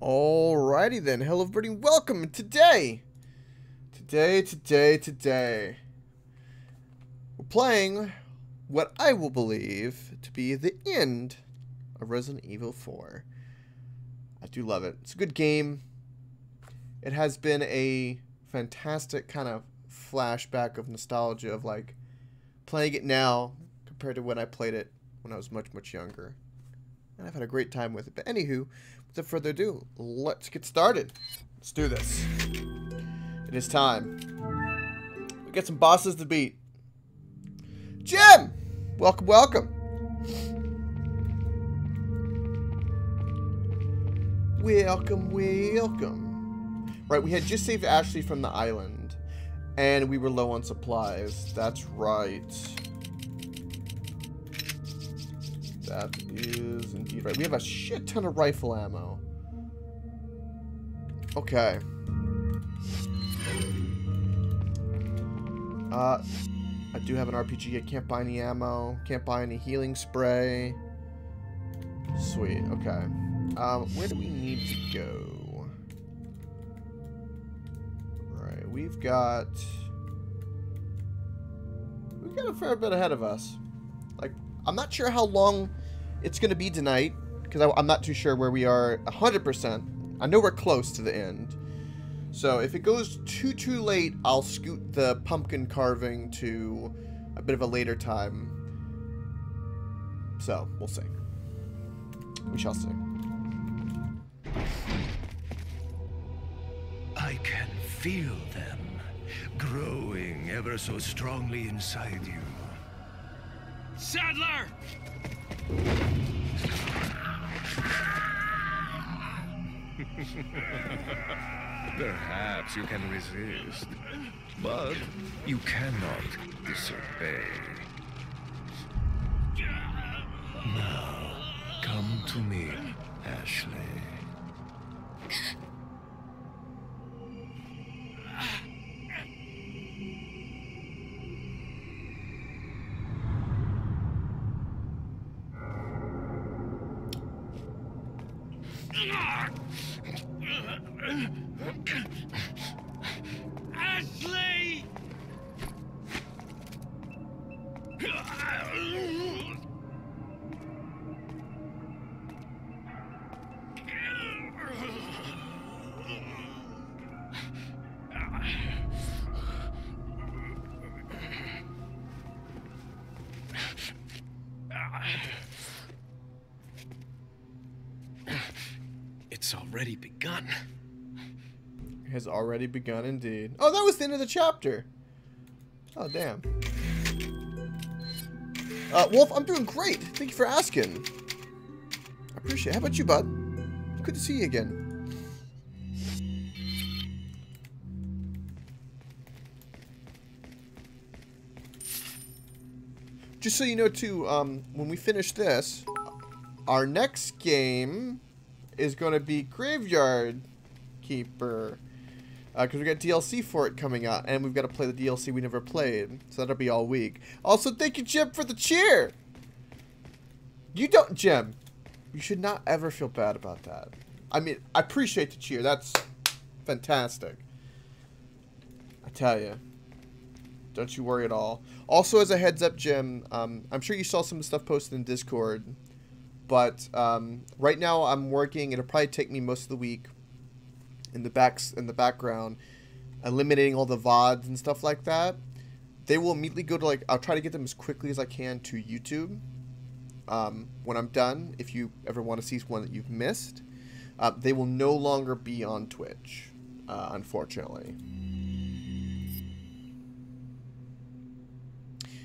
Alrighty then, hello everybody, welcome today, today, today, today, we're playing what I will believe to be the end of Resident Evil 4. I do love it. It's a good game. It has been a fantastic kind of flashback of nostalgia of like playing it now compared to when I played it when I was much, much younger. And I've had a great time with it. But anywho, without further ado, let's get started. Let's do this. It is time. We got some bosses to beat. Jim! Welcome, welcome. Welcome, welcome. Right, we had just saved Ashley from the island. And we were low on supplies. That's right. That is indeed right. We have a shit ton of rifle ammo. Okay. Uh, I do have an RPG. I can't buy any ammo. Can't buy any healing spray. Sweet. Okay. Um, where do we need to go? Right. We've got... We've got a fair bit ahead of us. Like, I'm not sure how long it's going to be tonight, because I'm not too sure where we are 100%. I know we're close to the end. So if it goes too, too late, I'll scoot the pumpkin carving to a bit of a later time. So, we'll see. We shall see. I can feel them growing ever so strongly inside you. Sadler! Perhaps you can resist, but you cannot disobey. Now, come to me, Ashley. Already begun. Has already begun indeed. Oh, that was the end of the chapter. Oh, damn. Uh, Wolf, I'm doing great. Thank you for asking. I appreciate it. How about you, bud? Good to see you again. Just so you know, too, um, when we finish this, our next game is going to be Graveyard Keeper. Because we got DLC for it coming out, and we've got to play the DLC we never played. So that'll be all week. Also, thank you, Jim, for the cheer! You don't, Jim. You should not ever feel bad about that. I mean, I appreciate the cheer. That's fantastic. I tell you. Don't you worry at all. Also, as a heads up, Jim, um, I'm sure you saw some stuff posted in Discord. But um, right now, I'm working. It'll probably take me most of the week in the backs in the background, eliminating all the vods and stuff like that. They will immediately go to like. I'll try to get them as quickly as I can to YouTube. Um, when I'm done, if you ever want to see one that you've missed, uh, they will no longer be on Twitch, uh, unfortunately.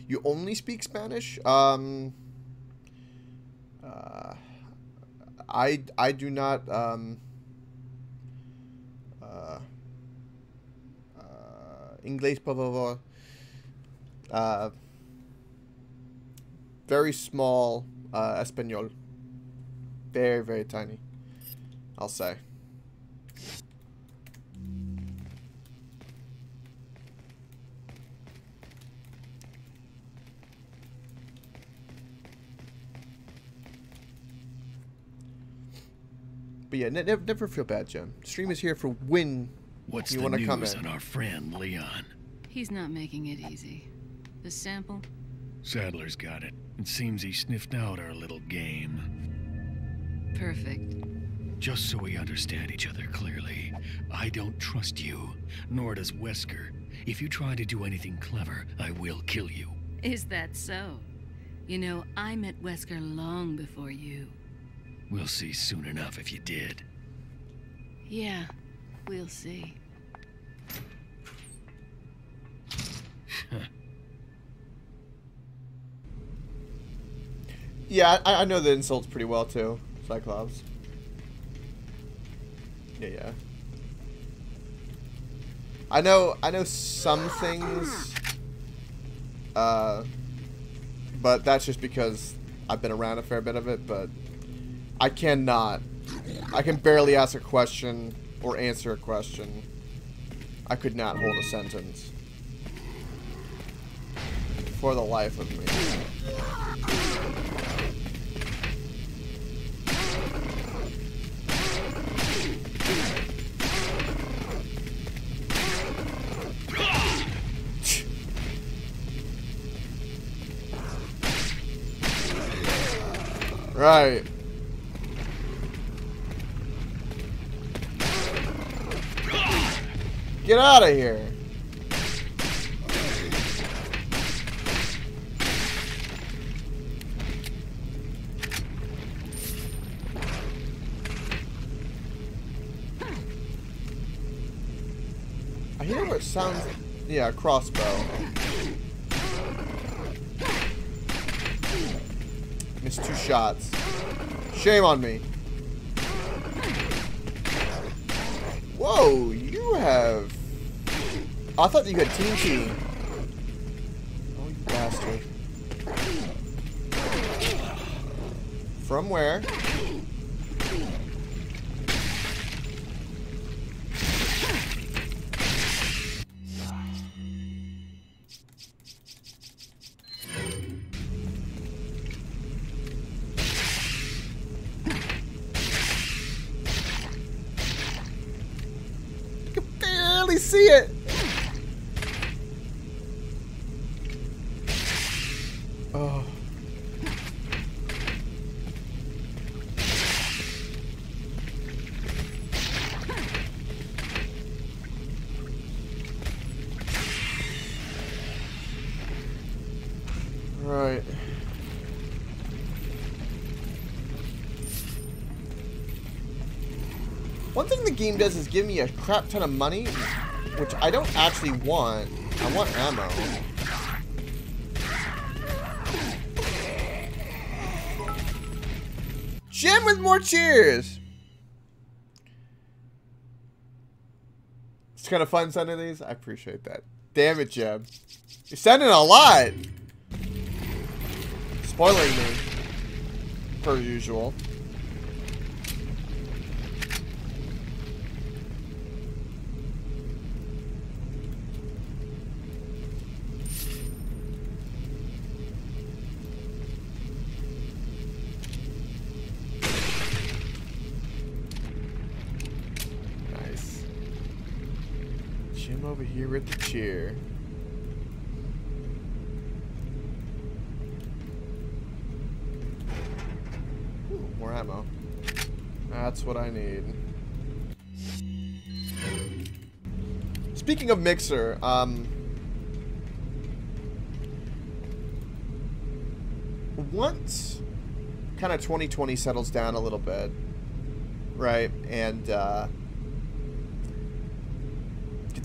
You only speak Spanish? Um, uh, I I do not. Um, uh, uh, Inglés, por favor. Uh, very small uh, Espanol. Very, very tiny. I'll say. But yeah, ne- never, never feel bad, Jim. Stream is here for when What's you want to come news in. on our friend Leon? He's not making it easy. The sample? Sadler's got it. It seems he sniffed out our little game. Perfect. Just so we understand each other clearly, I don't trust you, nor does Wesker. If you try to do anything clever, I will kill you. Is that so? You know, I met Wesker long before you. We'll see soon enough if you did. Yeah, we'll see. Yeah, I, I know the insults pretty well too, Cyclops. Yeah, yeah. I know, I know some things, uh, but that's just because I've been around a fair bit of it. But I cannot, I can barely ask a question or answer a question. I could not hold a sentence for the life of me. Right. Get out of here. I hear what sounds. Yeah, crossbow. Missed two shots. Shame on me. Whoa, you have. I thought you had TNT. Oh, you bastard. From where? Game does is give me a crap ton of money, which I don't actually want. I want ammo. Jim with more cheers! It's kind of fun sending these. I appreciate that. Damn it, Jim. You're sending a lot! Spoiling me. Per usual. The. Ooh, more ammo. That's what I need. Speaking of Mixer, um... Once kind of 2020 settles down a little bit, right, and, uh...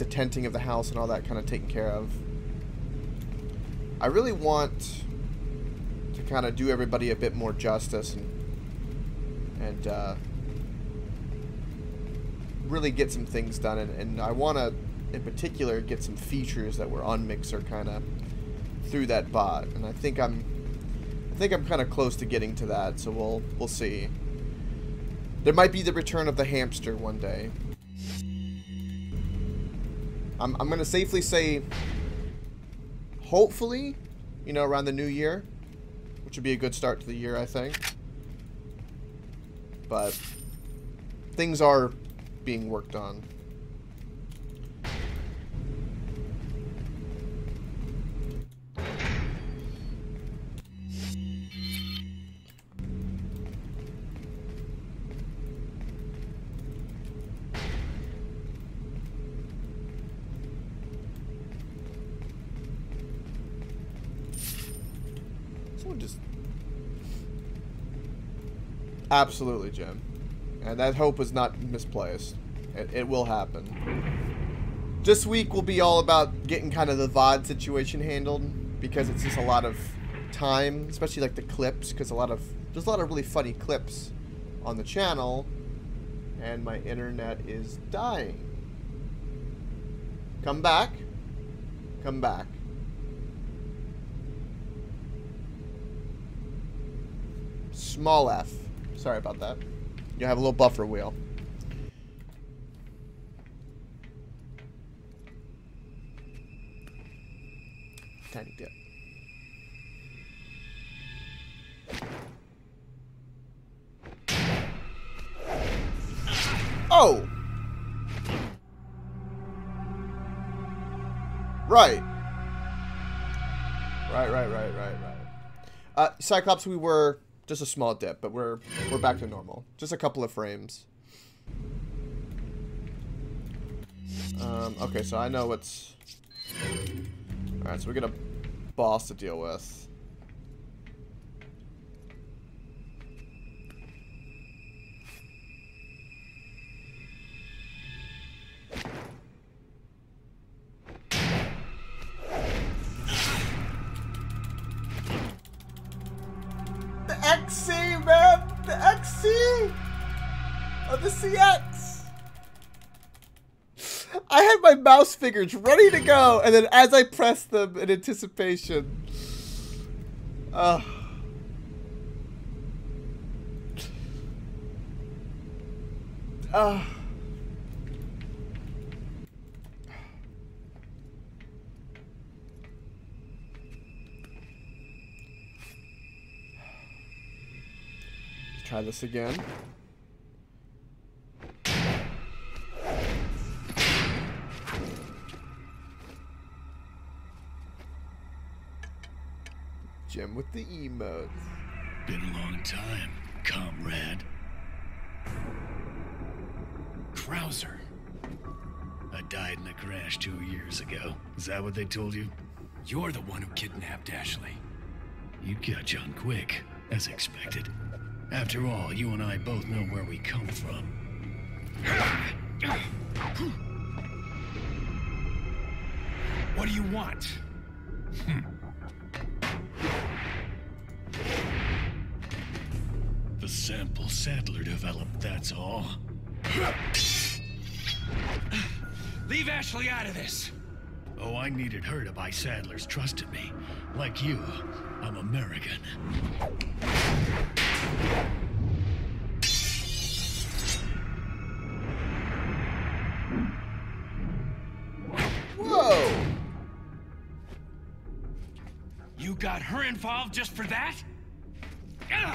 The tenting of the house and all that kind of taken care of. I really want to kind of do everybody a bit more justice and and uh, really get some things done. And, and I want to, in particular, get some features that were on Mixer kind of through that bot. And I think I'm, I think I'm kind of close to getting to that. So we'll we'll see. There might be the return of the hamster one day. I'm I'm gonna safely say, hopefully, you know, around the new year, which would be a good start to the year, I think but things are being worked on. Absolutely, Jim. And that hope was not misplaced. It, it, will happen. This week will be all about getting kind of the VOD situation handled because it's just a lot of time, especially like the clips, because a lot of there's a lot of really funny clips on the channel, and my internet is dying. Come back. Come back. Small F. Sorry about that. You have a little buffer wheel. Tiny dip. Oh! Right. Right, right, right, right, right. Uh, Cyclops, we were just a small dip, but we're we're back to normal. Just a couple of frames. Um, okay, so I know what's... Alright, so we got a boss to deal with. The Of the CX! I had my mouse fingers ready to go, and then as I pressed them in anticipation... Uh, uh, Try this again. Jim with the emotes. Been a long time, comrade. Krauser. I died in a crash two years ago. Is that what they told you? You're the one who kidnapped Ashley. You got John quick, as expected. After all, you and I both know where we come from. What do you want? Hmm. The sample Sadler developed, that's all. Leave Ashley out of this. Oh, I needed her to buy Sadler's trust in me. Like you, I'm American. You got her involved just for that? All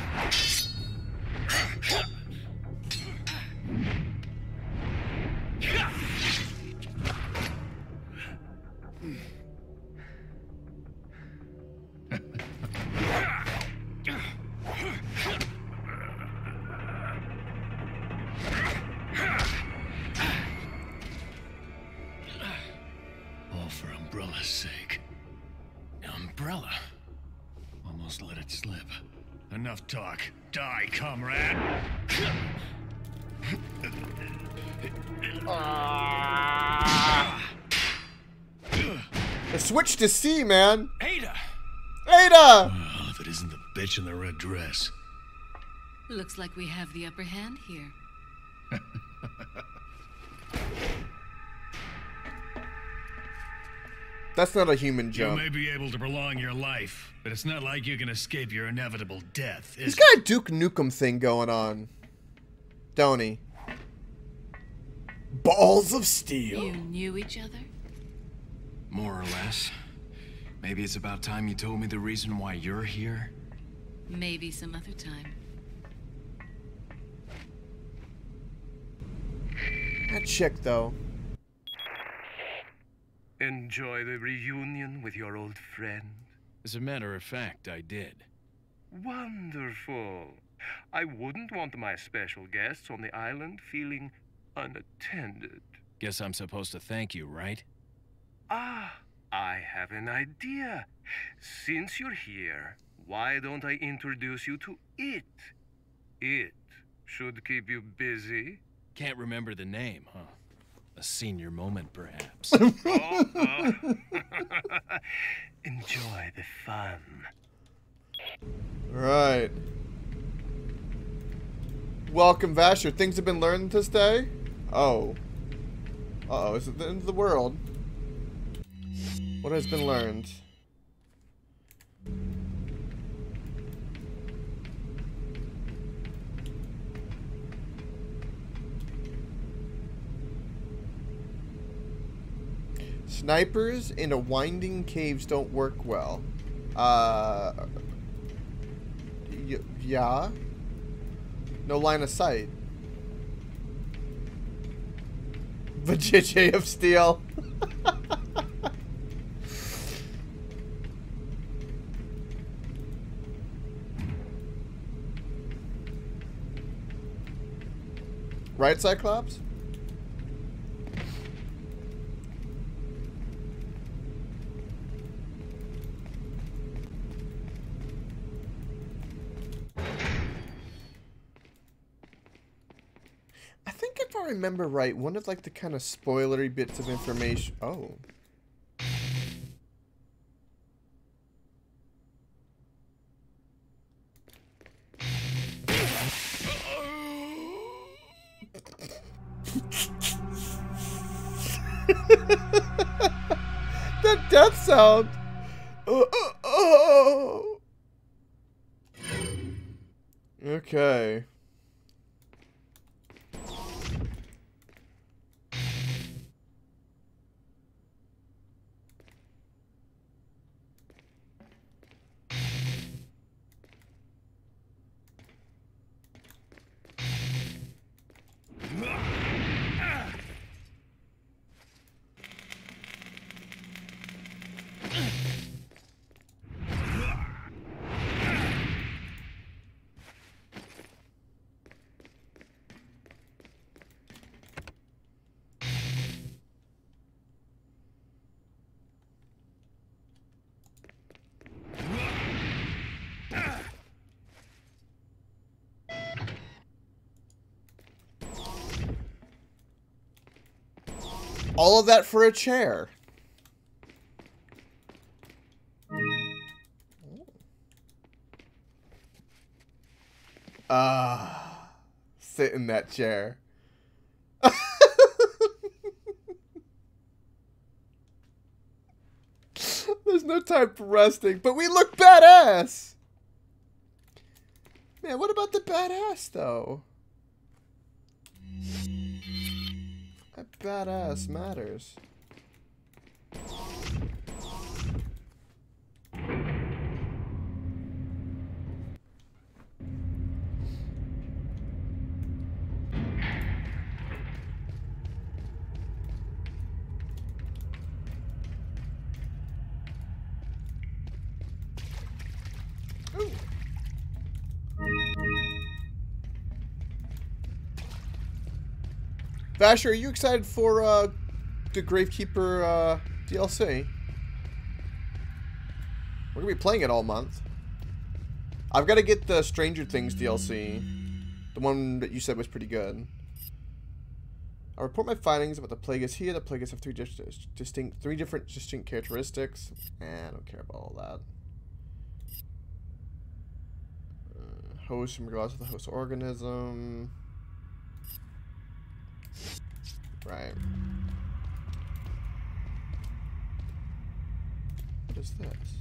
The switch to C, man. Ada! Ada! Oh, if it isn't the bitch in the red dress. Looks like we have the upper hand here. That's not a human You may be able to prolong your life, but it's not like you can escape your inevitable death, He's is got a Duke Nukem thing going on. Don't he? Balls of steel. You knew each other? More or less. Maybe it's about time you told me the reason why you're here. Maybe some other time. That chick, though. Enjoy the reunion with your old friend? As a matter of fact, I did. Wonderful. I wouldn't want my special guests on the island feeling unattended. Guess I'm supposed to thank you, right? Ah, I have an idea. Since you're here, why don't I introduce you to it? It should keep you busy. Can't remember the name, huh? A senior moment, perhaps. Oh, oh. Enjoy the fun. Right. Welcome, Vasher. Things have been learned this day? Oh. Uh oh, is it the end of the world? What has been learned? Snipers in a winding caves don't work well. Uh, yeah. No line of sight. Vajayjay of steel. Right, Cyclops? I think if I remember right, one of like the kind of spoilery bits of information. Oh. Sound. All of that for a chair. Ah, sit in that chair. There's no time for resting, but we look badass. Man, what about the badass though? Badass matters. Vasher, are you excited for uh, the Gravekeeper uh, DLC? We're gonna be playing it all month. I've got to get the Stranger Things DLC, the one that you said was pretty good. I report my findings about the Plagas here. The Plagas have three dis distinct, three different distinct characteristics. Eh, I don't care about all that. Uh, host in regards to the host organism. Right. What is this?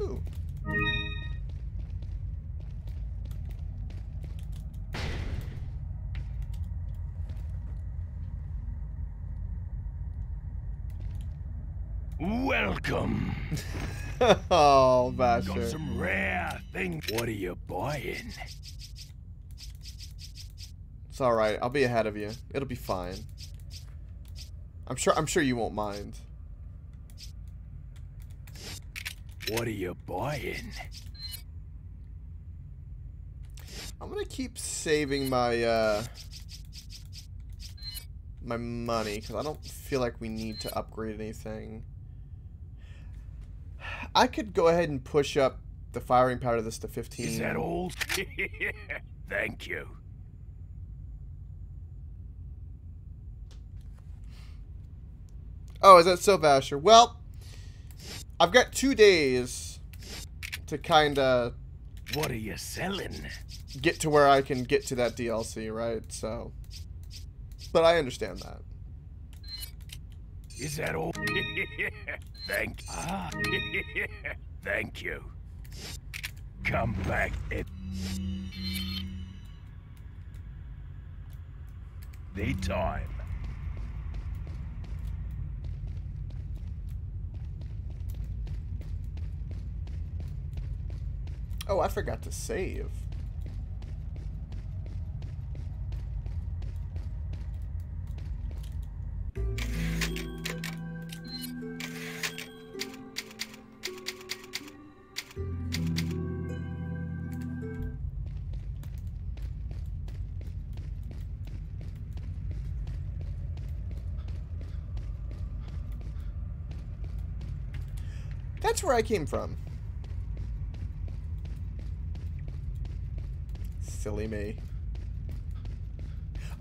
Ooh. Welcome. oh, Got some rare things. What are you buying? It's all right. I'll be ahead of you. It'll be fine. I'm sure. I'm sure you won't mind. What are you buying? I'm gonna keep saving my uh, my money because I don't feel like we need to upgrade anything. I could go ahead and push up the firing power of this to 15. Is that old? Thank you. Oh, is that so, Vasher? Well, I've got two days to kind of What are you selling? get to where I can get to that DLC, right? So, but I understand that. Is that all? Thank ah. Thank you. Come back at the time. Oh, I forgot to save. That's where I came from. Silly me.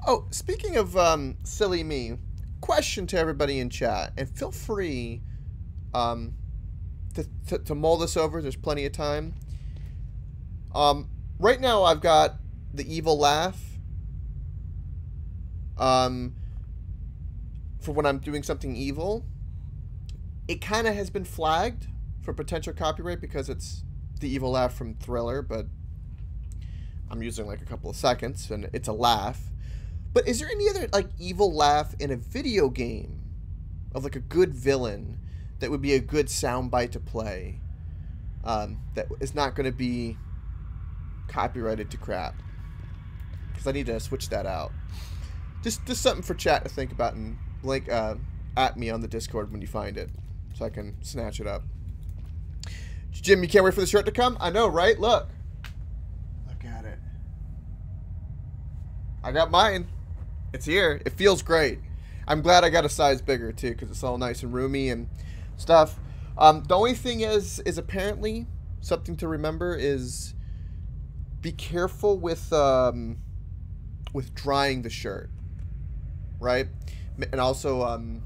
Oh, speaking of um, silly me, question to everybody in chat, and feel free um, to, to, to mull this over. There's plenty of time. Um, right now, I've got the evil laugh. Um, for when I'm doing something evil, it kind of has been flagged for potential copyright because it's the evil laugh from Thriller, but I'm using like a couple of seconds and it's a laugh. But is there any other like evil laugh in a video game of like a good villain that would be a good soundbite to play um, that is not going to be copyrighted to crap? Because I need to switch that out. Just just something for chat to think about and link uh, at me on the Discord when you find it, so I can snatch it up. Jim, you can't wait for the shirt to come? I know, right? Look. Look at it. I got mine. It's here. It feels great. I'm glad I got a size bigger too, because it's all nice and roomy and stuff. Um, the only thing is, is apparently something to remember is be careful with um, with drying the shirt. right? And also, um,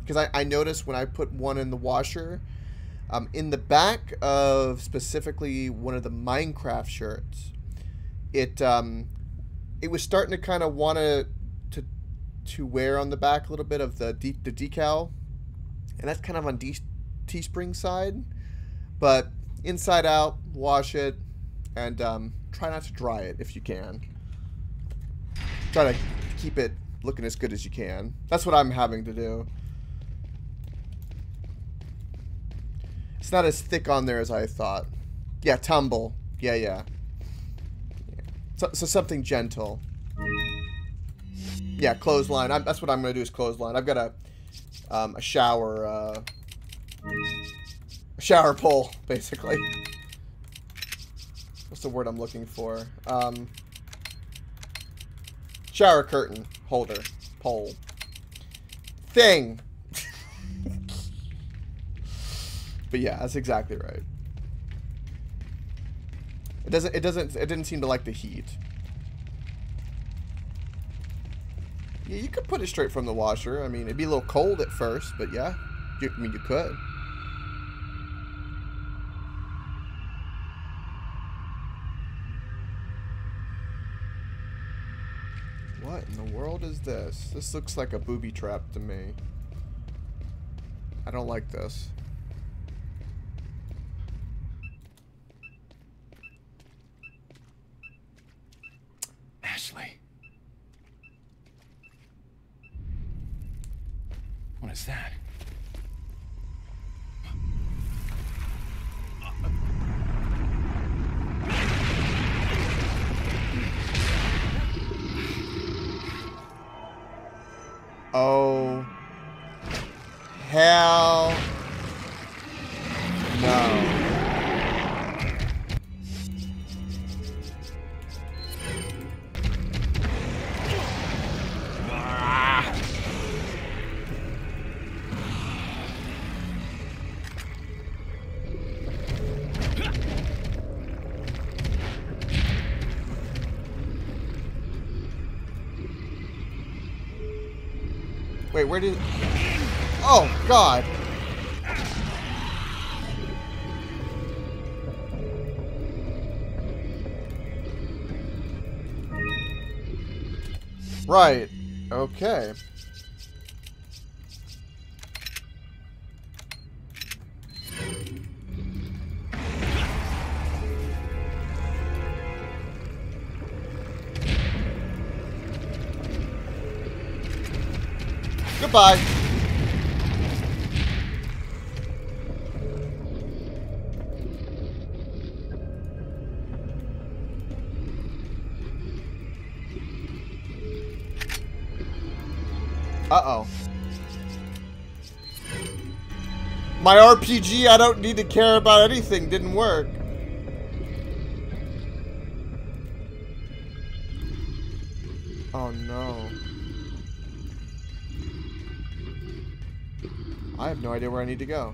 because I, I noticed when I put one in the washer, um, in the back of specifically one of the Minecraft shirts, it um, it was starting to kind of want to to to wear on the back a little bit of the de- the decal, and that's kind of on Teespring side, but inside out, wash it, and um, try not to dry it if you can. Try to keep it looking as good as you can. That's what I'm having to do. It's not as thick on there as I thought. Yeah, tumble. Yeah, yeah. So, so something gentle. Yeah, clothesline. I'm, that's what I'm gonna do is clothesline. I've got a um, a shower uh, a shower pole basically. What's the word I'm looking for? Um, shower curtain holder pole thing. but yeah, that's exactly right. It doesn't. It doesn't. It didn't seem to like the heat. Yeah, you could put it straight from the washer. I mean, it'd be a little cold at first, but yeah, you, I mean, you could. What in the world is this? This looks like a booby trap to me. I don't like this. Right. Okay. My I don't need to care about anything, didn't work. Oh no. I have no idea where I need to go.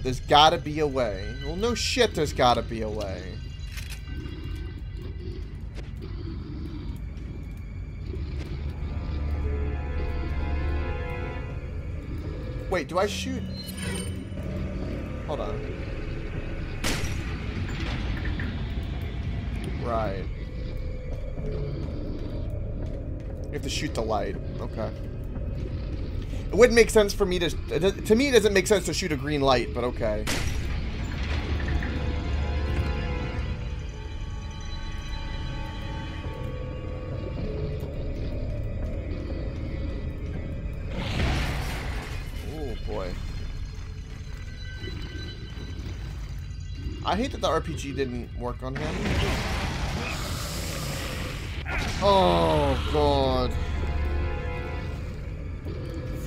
But there's gotta be a way. Well, no shit, there's gotta be a way. Wait, do I shoot? Hold on. Right. You have to shoot the light. Okay. It wouldn't make sense for me to... To me, it doesn't make sense to shoot a green light, but okay. Oh, boy. I hate that the RPG didn't work on him. Oh, God.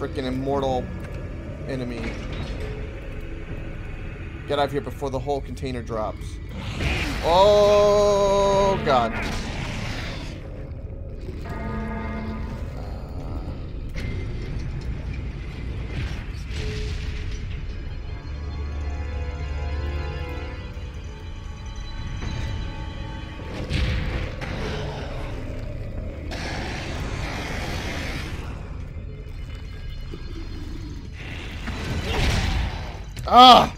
Freaking immortal enemy. Get out of here before the whole container drops. Oh, God. Ah!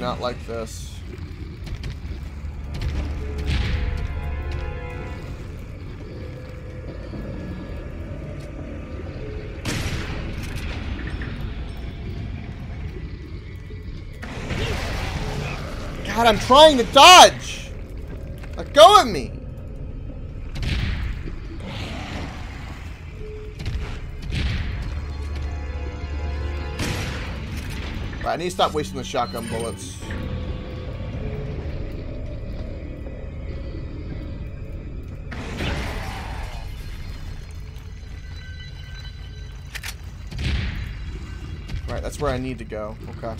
Not like this. God, I'm trying to dodge! Let go of me! I need to stop wasting the shotgun bullets. Right, that's where I need to go. Okay.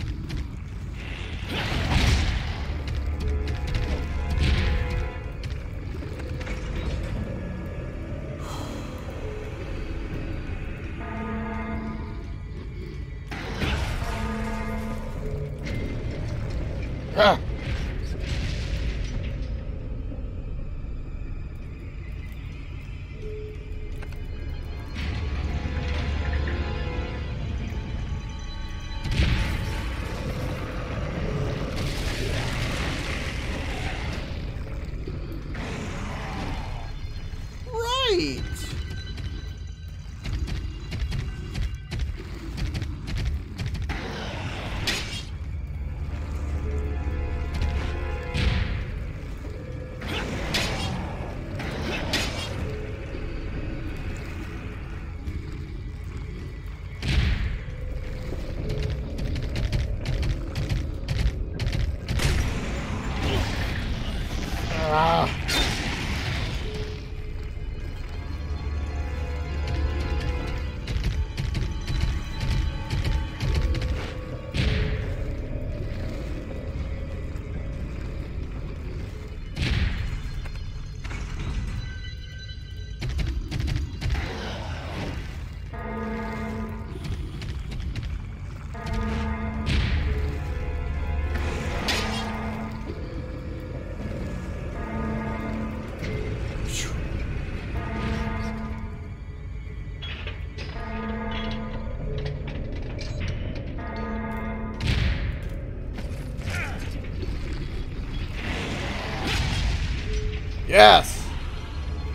Yes!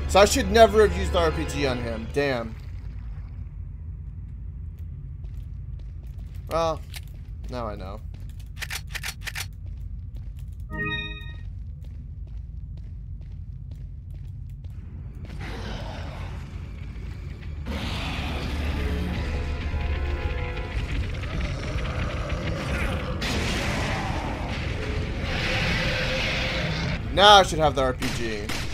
So I should never have used the RPG on him. Damn. Now I should have the RPG.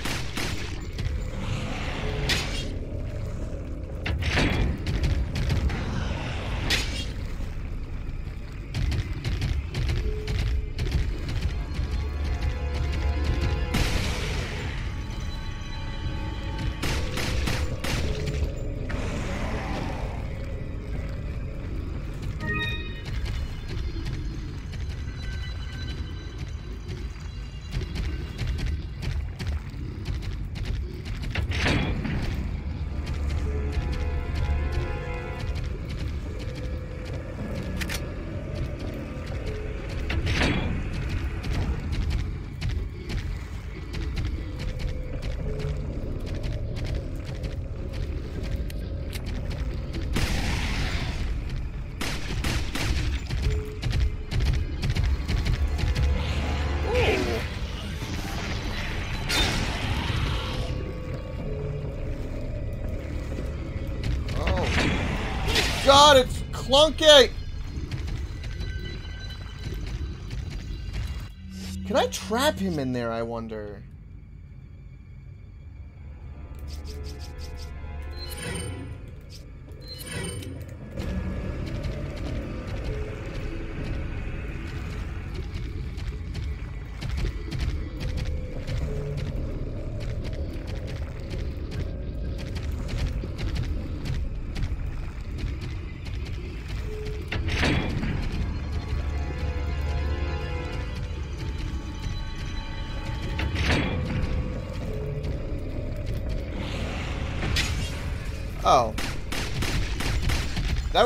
Him in there, I wonder?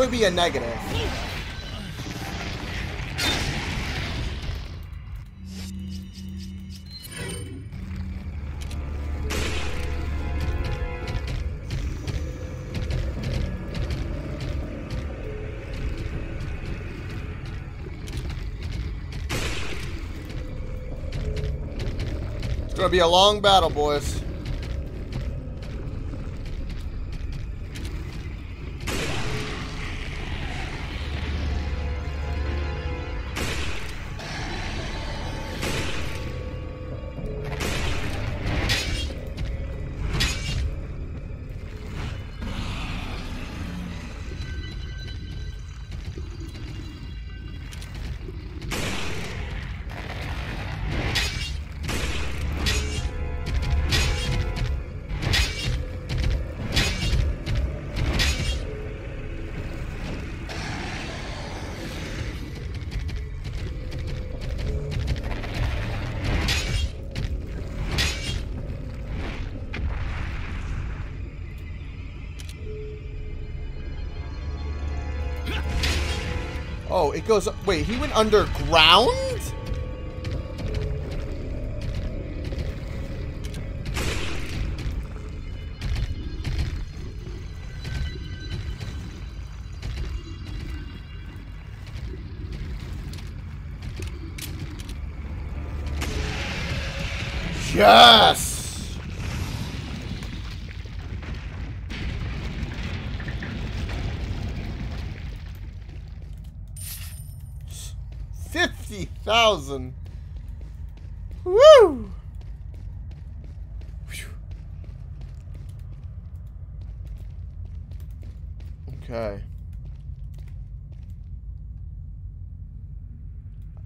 Would be a negative. It's gonna be a long battle, boys. Goes... Wait, he went underground?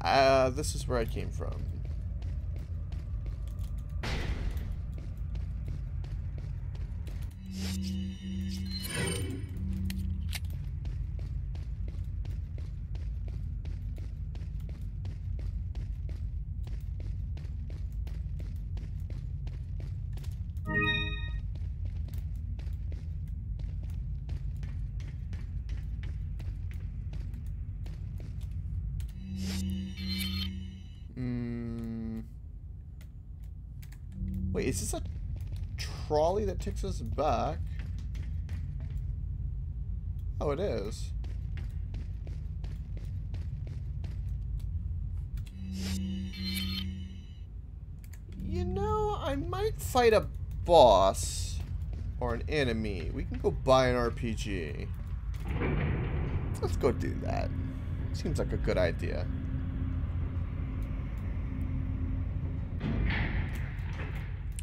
Uh, this is where I came from. Takes us back? Oh, it is. You know, I might fight a boss or an enemy. We can go buy an RPG. Let's go do that. Seems like a good idea.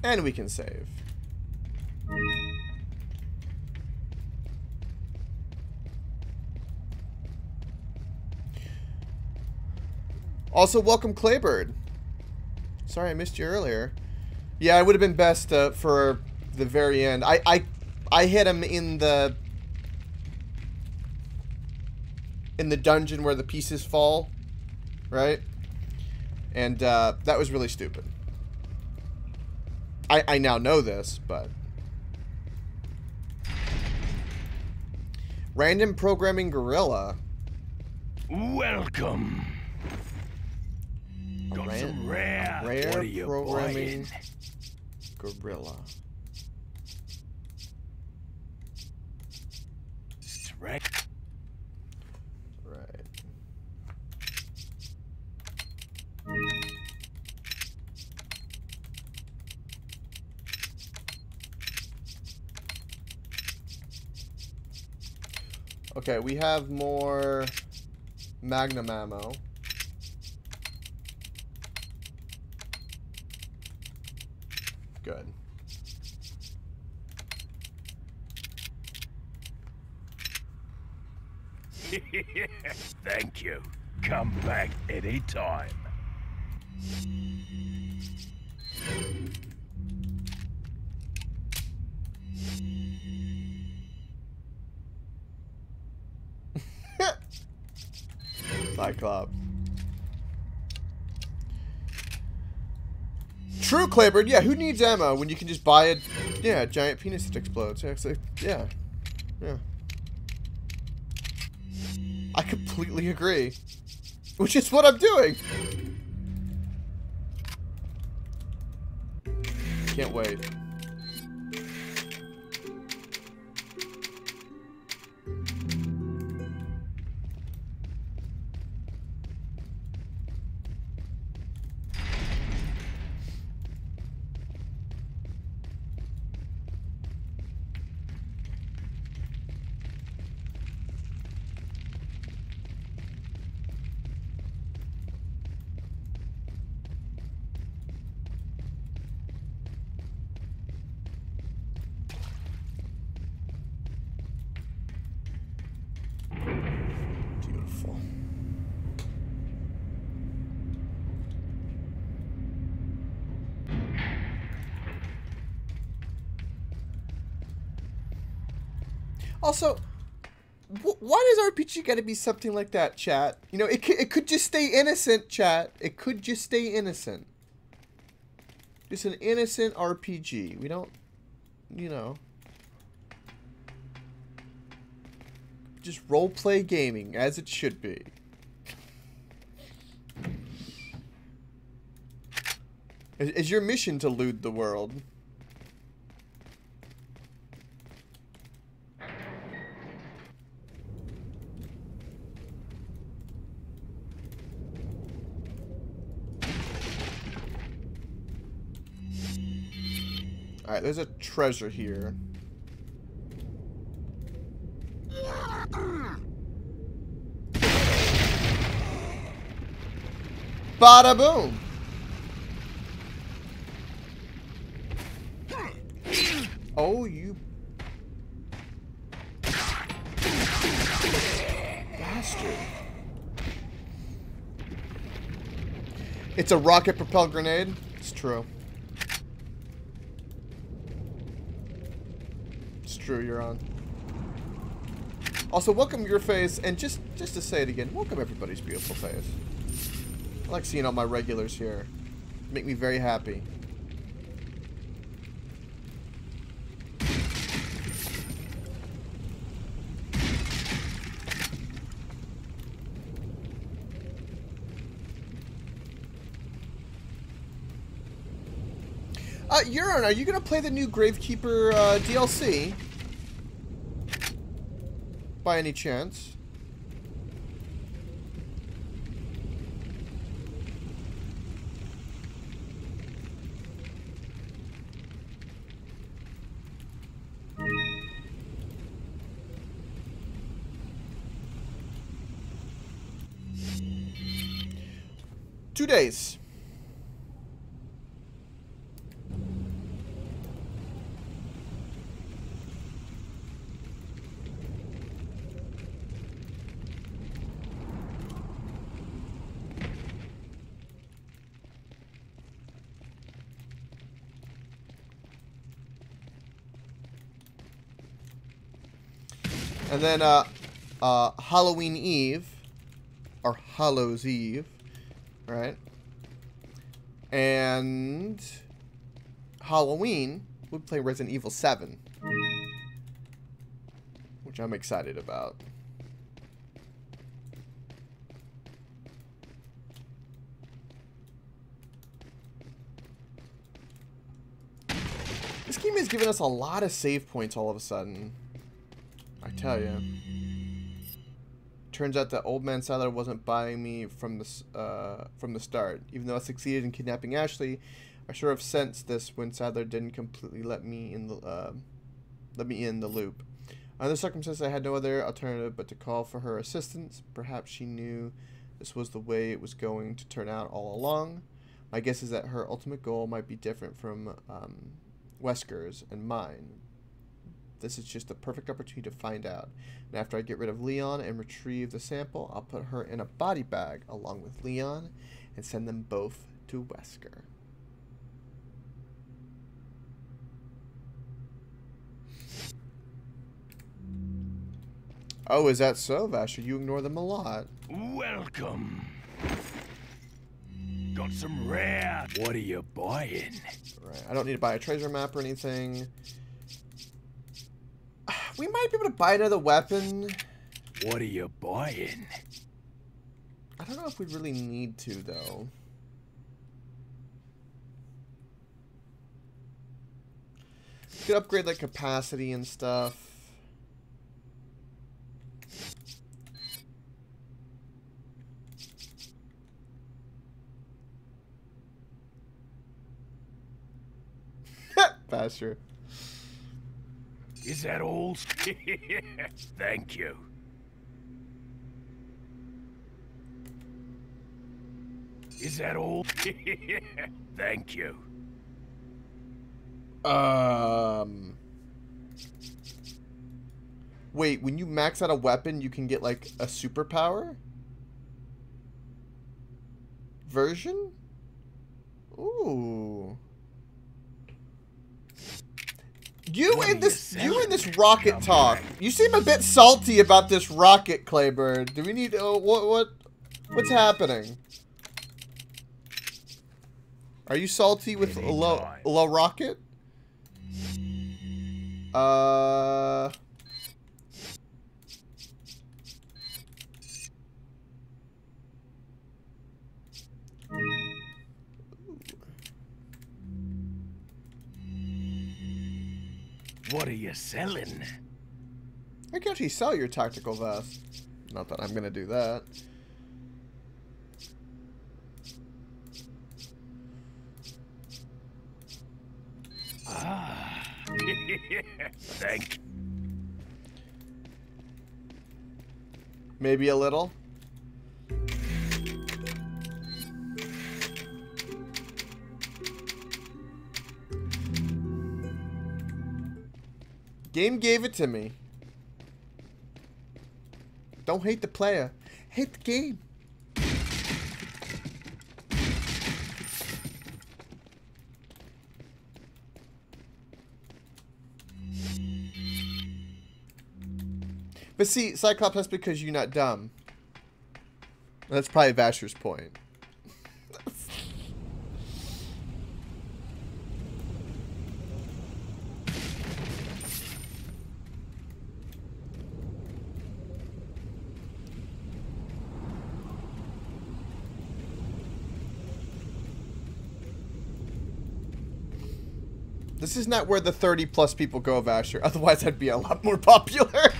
And we can save. Also, welcome Claybird. Sorry I missed you earlier. Yeah, it would have been best uh, for the very end. I, I, I hit him in the in the dungeon where the pieces fall, right? And uh, that was really stupid. I, I now know this, but... Random Programming Gorilla. Welcome. Got ran- some rare. rare what are you programming buying? Gorilla. Strike. Right. Okay, we have more Magnum ammo. Good. Thank you. Come back anytime. Cyclops. True, Claybird. Yeah, who needs ammo when you can just buy a, yeah, a giant penis that explodes? Actually, yeah, yeah. I completely agree. Which is what I'm doing. Can't wait. Also, wh- why does RPG got to be something like that, chat? You know, it it could just stay innocent, chat. It could just stay innocent. Just an innocent RPG. We don't, you know. Just roleplay gaming, as it should be. Is, is your mission to loot the world? There's a treasure here. Bada boom! Oh, you bastard. It's a rocket propelled grenade. It's true. True, you're on. Also, welcome your face, and just just to say it again, welcome everybody's beautiful face. I like seeing all my regulars here. Make me very happy. Uh, Euron, are you gonna play the new Gravekeeper uh, DLC? By any chance? Two days. And then uh, uh, Halloween Eve, or Hallows Eve, right? And Halloween, we play Resident Evil 7, which I'm excited about. This game has given us a lot of save points all of a sudden. Tell you. Turns out that old man Sadler wasn't buying me from the uh, from the start. Even though I succeeded in kidnapping Ashley, I sure have sensed this when Sadler didn't completely let me in the uh, let me in the loop. Under circumstances, I had no other alternative but to call for her assistance. Perhaps she knew this was the way it was going to turn out all along. My guess is that her ultimate goal might be different from um, Wesker's and mine. This is just the perfect opportunity to find out. And after I get rid of Leon and retrieve the sample, I'll put her in a body bag along with Leon and send them both to Wesker. Oh, is that so, Vasher? You ignore them a lot. Welcome. Got some rare. What are you buying? Right. I don't need to buy a treasure map or anything. We might be able to buy another weapon. What are you buying? I don't know if we really need to, though. Could upgrade like capacity and stuff. Faster. Is that all? yes, Thank you. Is that all? Thank you. Um. Wait, when you max out a weapon, you can get like a superpower? Version? Ooh. You in this you and this rocket talk. You seem a bit salty about this rocket, Claybird. Do we need uh, what what what's happening? Are you salty with a low low rocket? Uh What are you selling? I can actually sell your tactical vest. Not that I'm gonna do that. Ah. Thank Maybe a little. Game gave it to me. Don't hate the player. Hate the game. But see, Cyclops, that's because you're not dumb. That's probably Vasher's point. This is not where the 30 plus people go, Vasher. Otherwise, I'd be a lot more popular.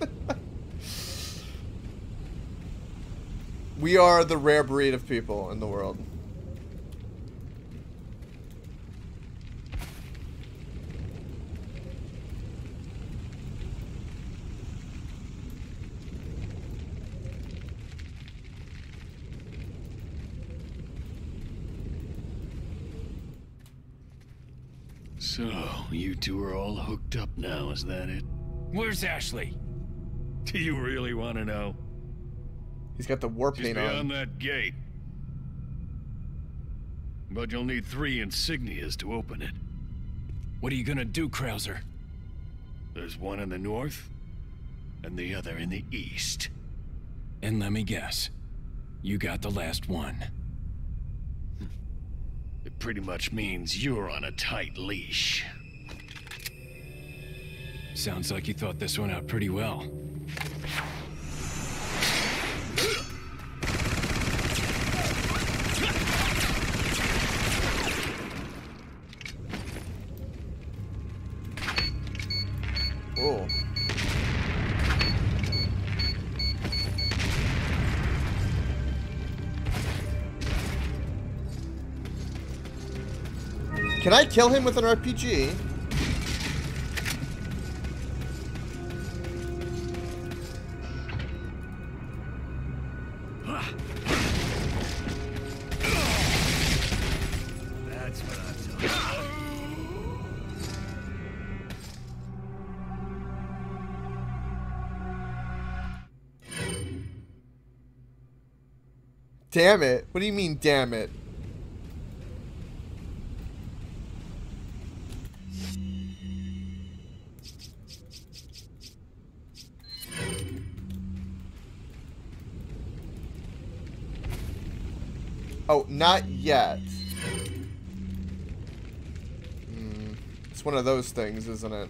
we are the rare breed of people in the world. So, you two are all hooked up now, is that it? Where's Ashley? Do you really want to know? He's got the war She's paint beyond on. that gate. But you'll need three insignias to open it. What are you gonna do, Krauser? There's one in the north, and the other in the east. And let me guess. You got the last one. It pretty much means you're on a tight leash. Sounds like you thought this one out pretty well. Can I kill him with an RPG? Damn it. What do you mean, damn it? Oh, not yet. Hmm. It's one of those things, isn't it?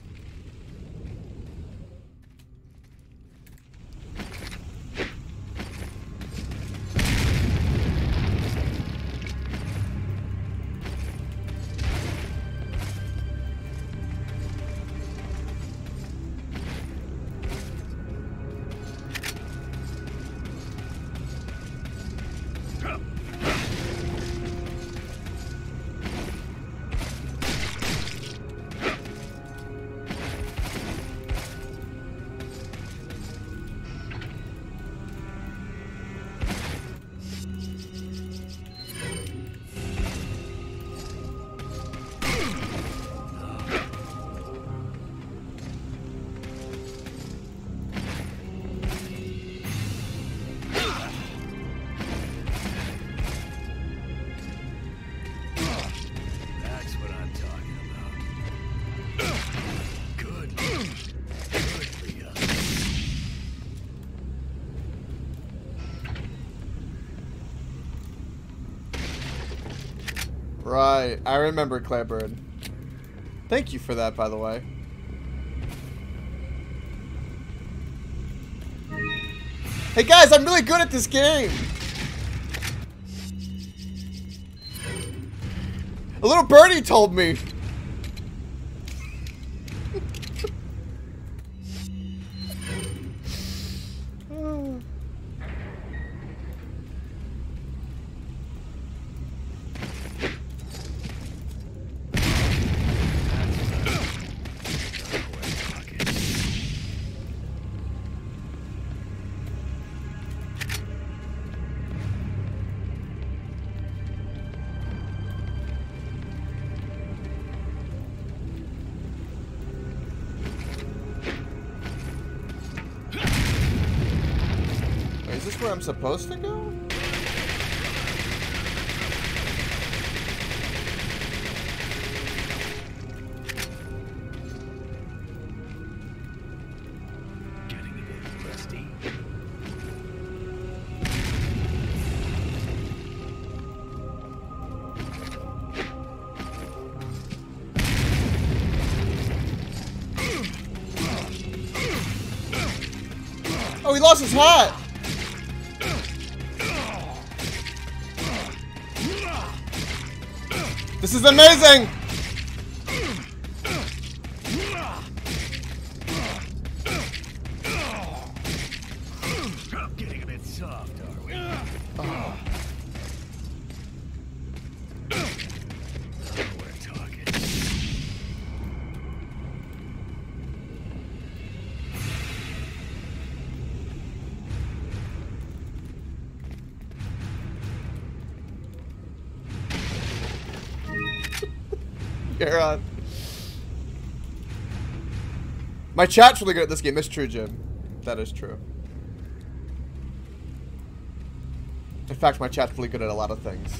I remember Claybird. Thank you for that, by the way. Hey guys, I'm really good at this game! A little birdie told me! Supposed to go? Getting a bit rusty. Oh, he lost his hat! This is amazing! My chat's really good at this game. That's true, Jim. That is true. In fact, my chat's really good at a lot of things.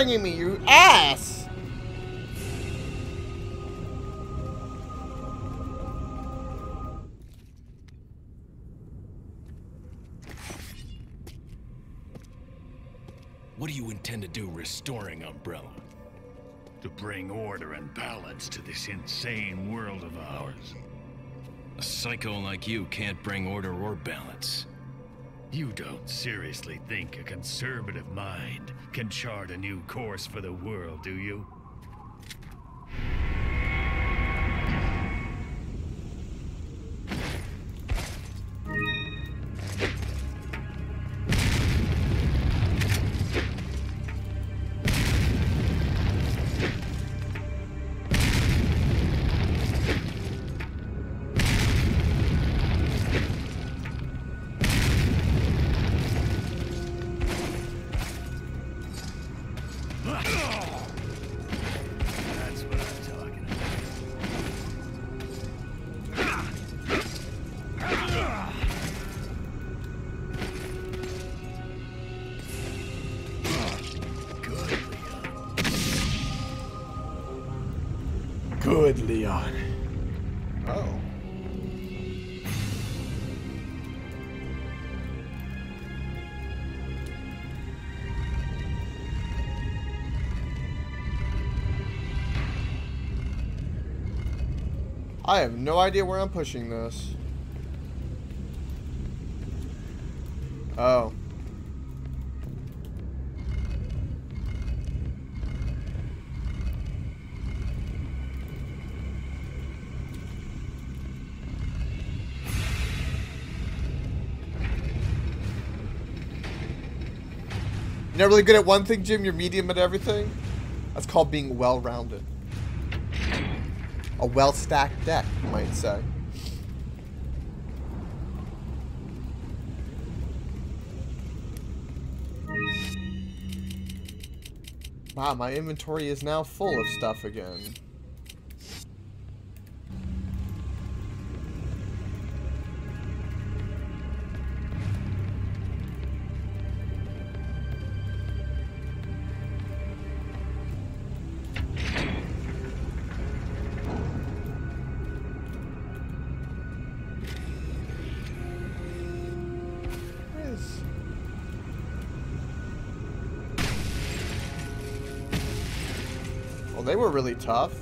Stop flashbanging me, you ass! What do you intend to do restoring Umbrella? To bring order and balance to this insane world of ours. A psycho like you can't bring order or balance. You don't seriously think a conservative mind can chart a new course for the world, do you? I have no idea where I'm pushing this. Oh. You're not really good at one thing, Jim. You're medium at everything. That's called being well-rounded. A well-stacked deck, you might say. Wow, my inventory is now full of stuff again. Tough.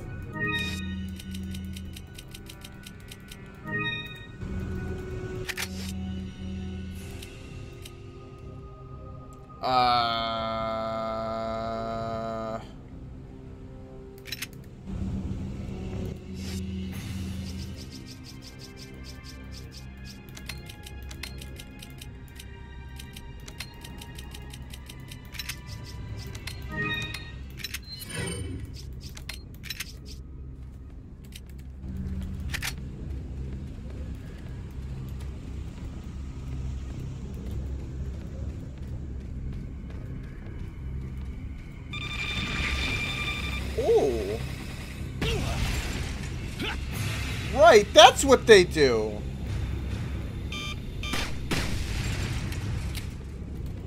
Right, that's what they do.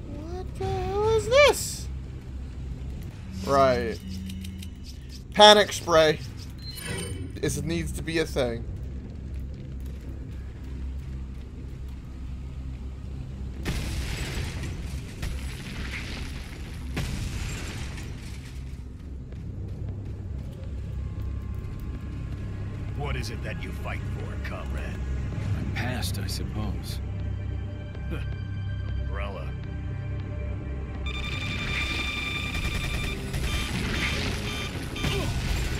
What the hell is this? Right. Panic spray. Is it needs to be a thing. What is it that suppose. Umbrella.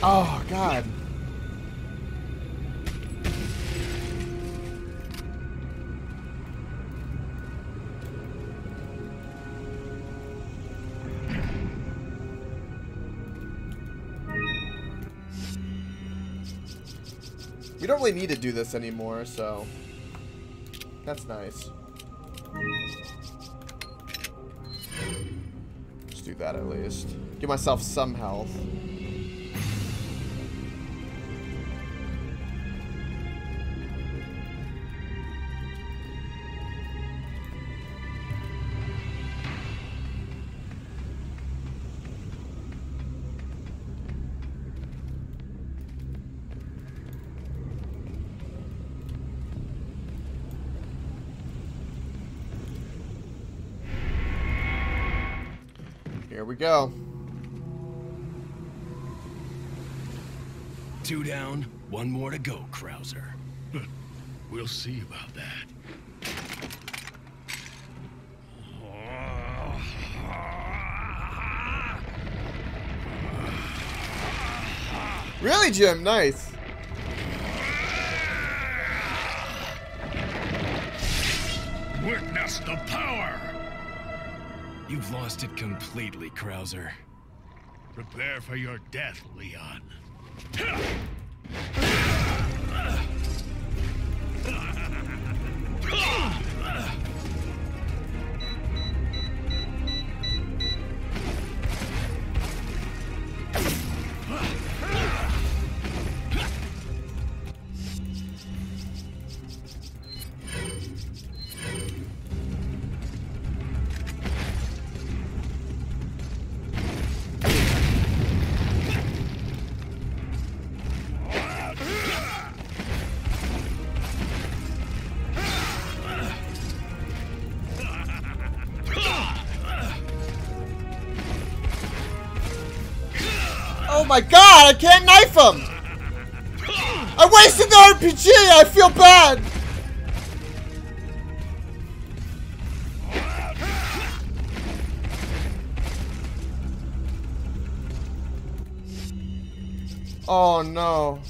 Oh, God. We don't really need to do this anymore, so that's nice. Let's do that at least. Give myself some health. Go. two down, one more to go, Krauser. We'll see about that. Really, Jim? Nice. Lost it completely, Krauser. Prepare for your death, Leon. My god, I can't knife him! I wasted the RPG! I feel bad! Oh no.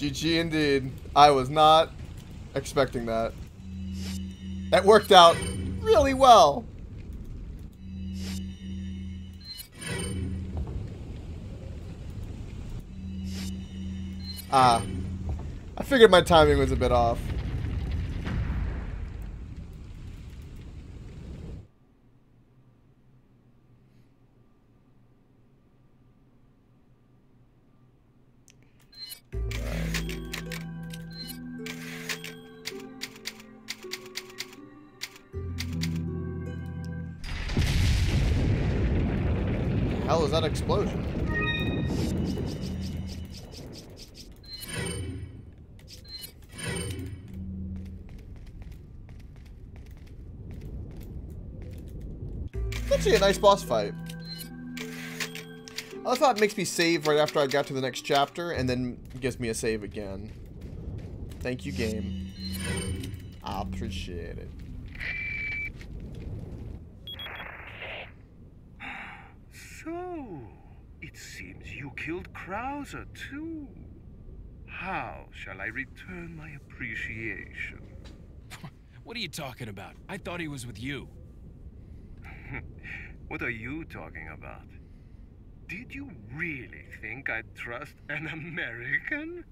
GG indeed. I was not expecting that. That worked out really well. Ah. I figured my timing was a bit off. Nice boss fight. I thought it makes me save right after I got to the next chapter, and then gives me a save again. Thank you, game. I appreciate it. So, it seems you killed Krauser too. How shall I return my appreciation? What are you talking about? I thought he was with you. What are you talking about? Did you really think I'd trust an American?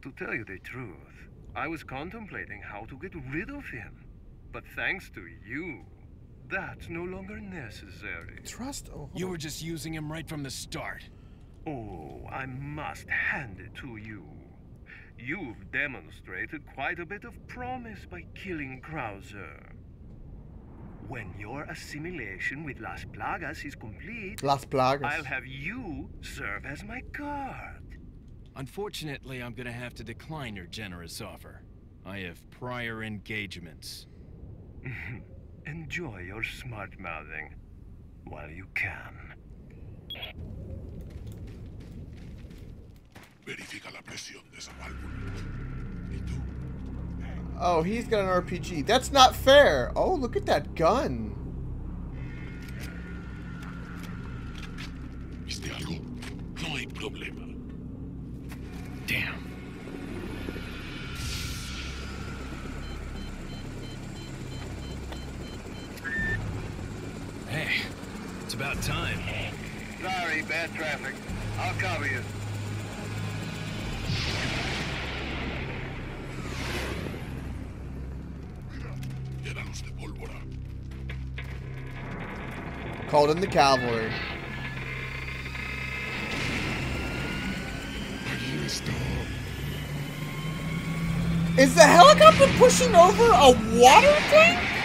To tell you the truth, I was contemplating how to get rid of him. But thanks to you, that's no longer necessary. Trust? Oh, You were just using him right from the start. Oh, I must hand it to you. You've demonstrated quite a bit of promise by killing Krauser. When your assimilation with Las Plagas is complete, Las Plagas. I'll have you serve as my guard. Unfortunately, I'm gonna have to decline your generous offer. I have prior engagements. Enjoy your smart mouthing while you can. Verifica la presión de esa válvula. ¿Y tú? Oh, he's got an RPG. That's not fair. Oh, look at that gun. ¿Viste algo? No hay problema. Damn. Hey, it's about time. Sorry, bad traffic. I'll cover you. Called in the cavalry. Is the helicopter pushing over a water tank?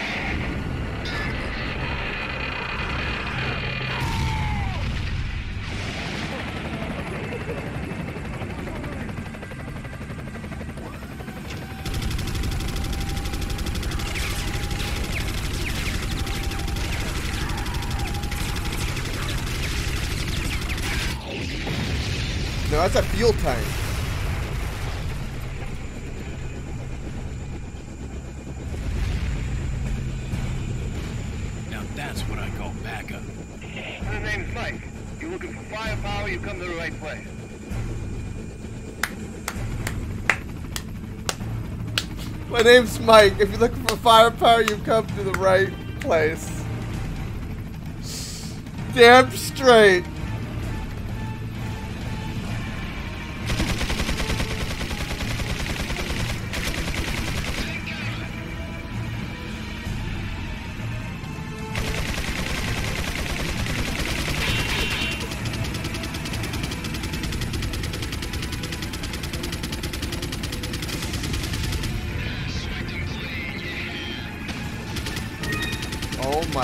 No, that's a fuel tank. Now that's what I call backup. My name's Mike. You're looking for firepower, you come to the right place. My name's Mike. If you're looking for firepower, you've come to the right place. Damn straight.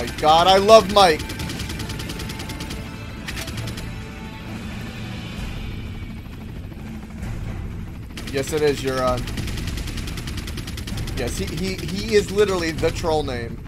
My god, I love Mike. Yes, it is, Euron. Yes, he, he, he is literally the troll name.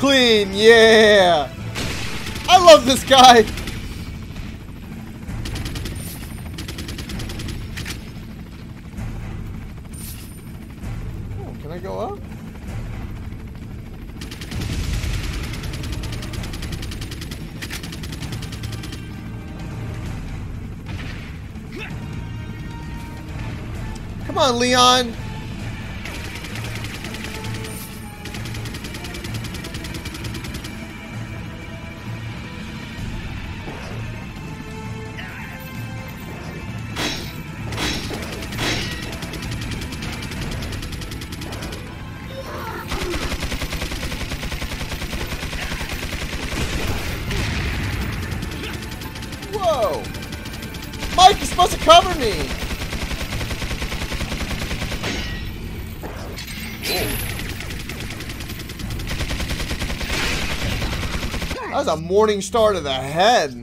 Clean, yeah! I love this guy! Oh, can I go up? Come on, Leon! Morning star to the head.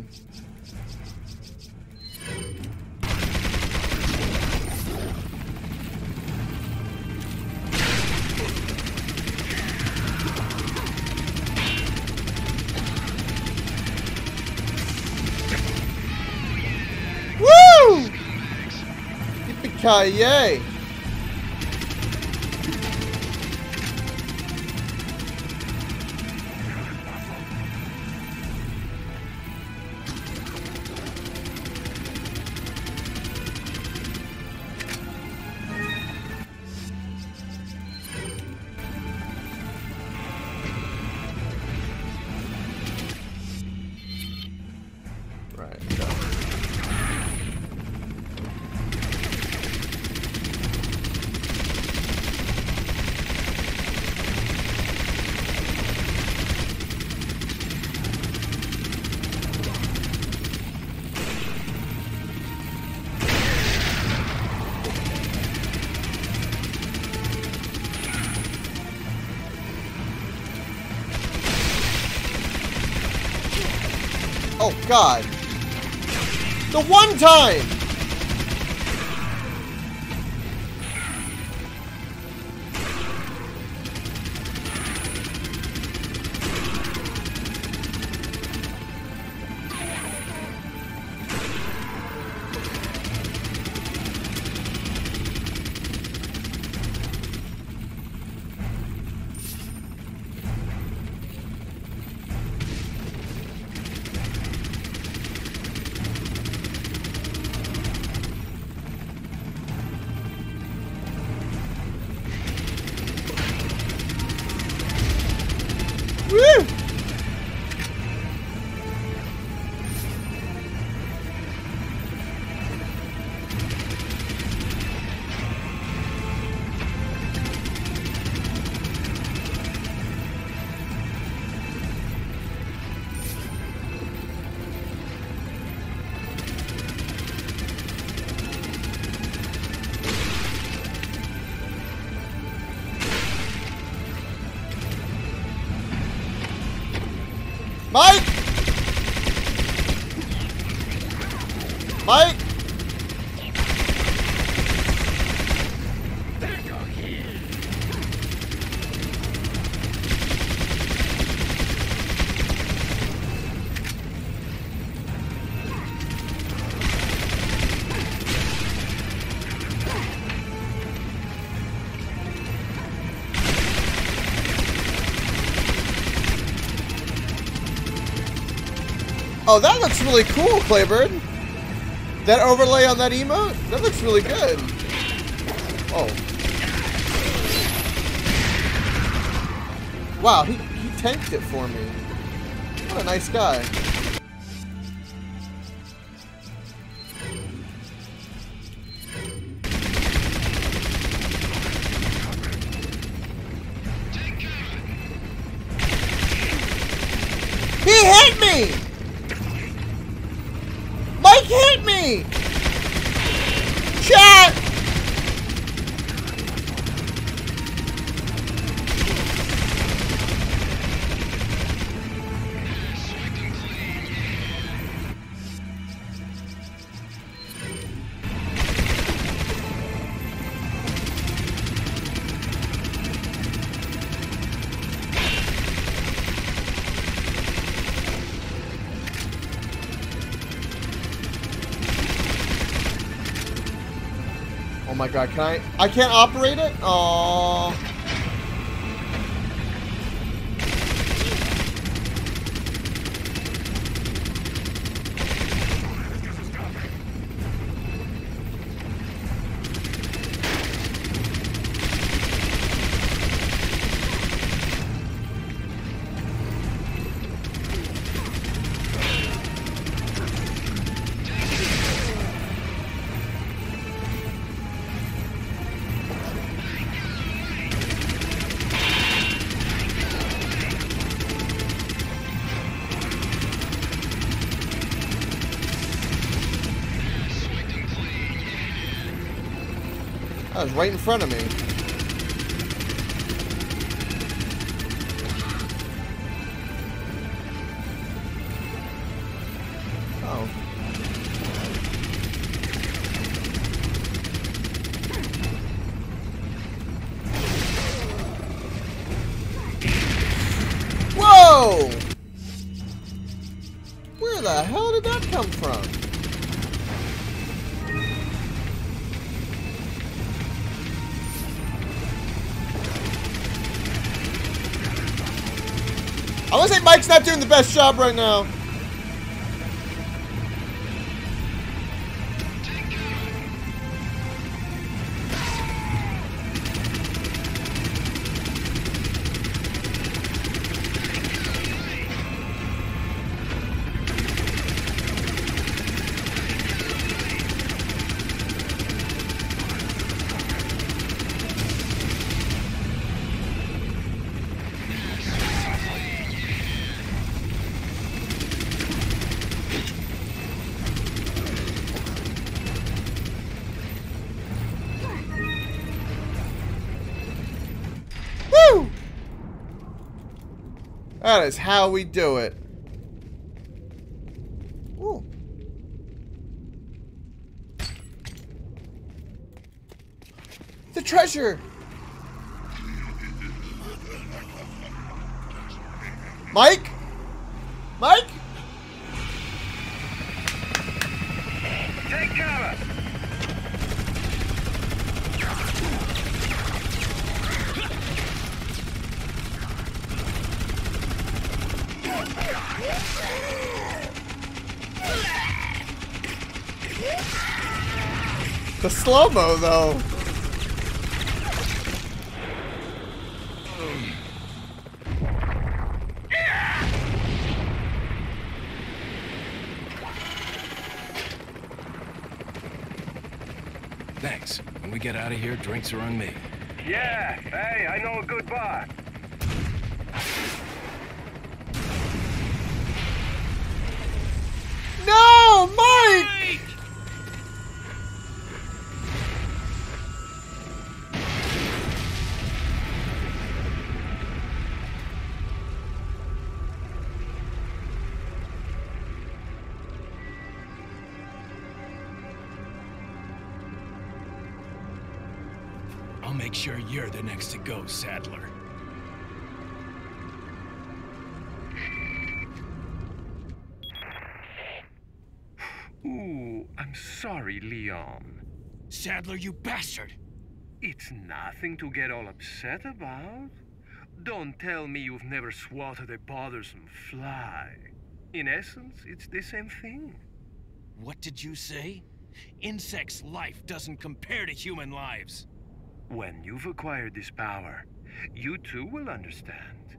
Woo! Yippee-ki-yay! God. The one time! Oh, that looks really cool, Claybird. That overlay on that emote, that looks really good. Oh. Wow, he, he tanked it for me. What a nice guy. God, can I? I can't operate it? Oh. Right in front of me. Oh. Whoa! Where the hell did that come from? Mike's not doing the best job right now. That is how we do it. Ooh. The treasure! The slow-mo, though. Thanks. When we get out of here, drinks are on me. Yeah, hey, I know a good bar. You're the next to go, Sadler. Ooh, I'm sorry, Leon. Sadler, you bastard! It's nothing to get all upset about. Don't tell me you've never swatted a bothersome fly. In essence, it's the same thing. What did you say? Insects' life doesn't compare to human lives. When you've acquired this power, you too will understand.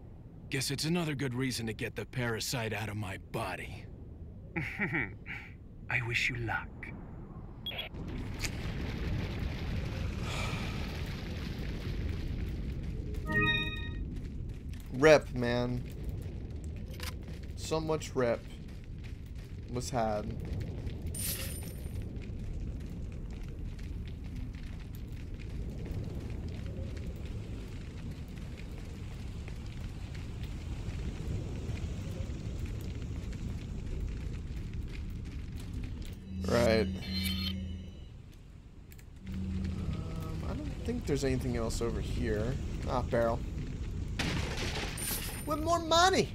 Guess it's another good reason to get the parasite out of my body. I wish you luck. Rep, man. So much rep was had. Um, I don't think there's anything else over here. Ah, barrel. With more money.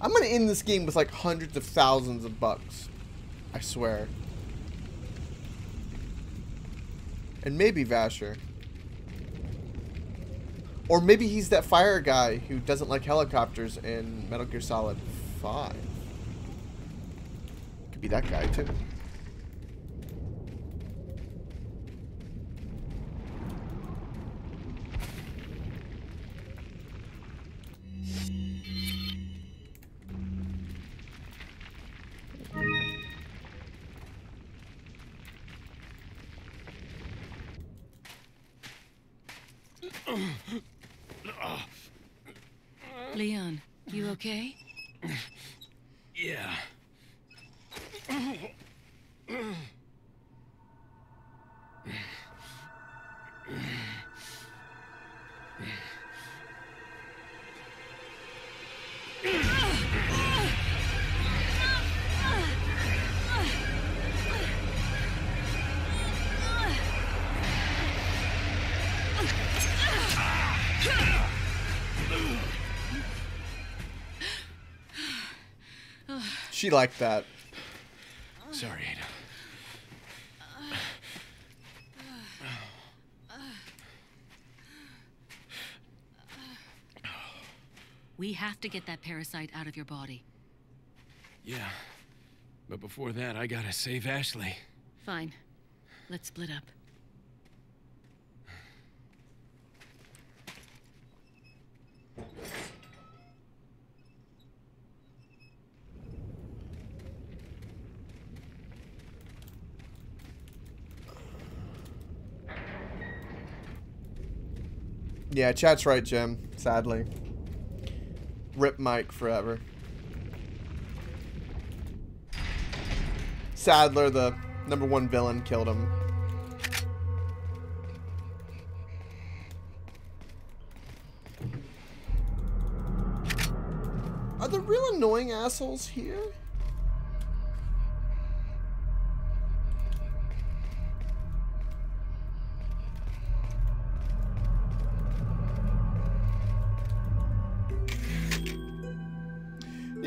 I'm gonna end this game with like hundreds of thousands of bucks. I swear. And maybe Vasher. Or maybe he's that fire guy who doesn't like helicopters in Metal Gear Solid 5. Could be that guy too. She liked that. Sorry, Ada. We have to get that parasite out of your body. Yeah. But before that, I gotta save Ashley. Fine. Let's split up. Yeah, chat's right, Jim. Sadly. Rip Mike forever. Sadler, the number one villain, killed him. Are the real annoying assholes here?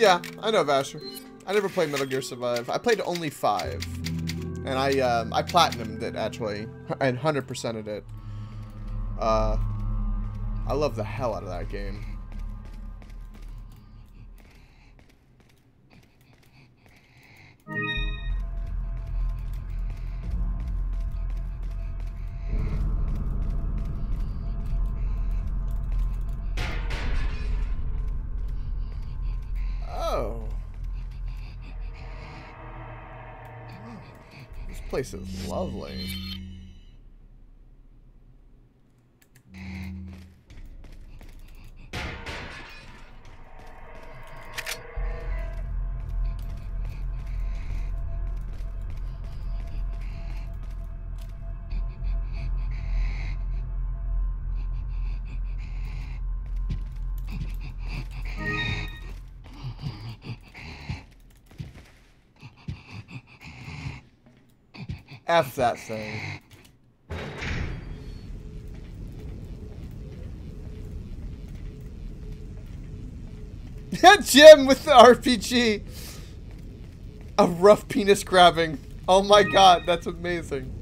Yeah, I know Vasher. I never played Metal Gear Survive. I played only five, and I um, I platinumed it actually, and hundred percented it. Uh, I love the hell out of that game. Place is lovely. F that thing. Jim with the RPG. A rough penis grabbing. Oh my god, that's amazing.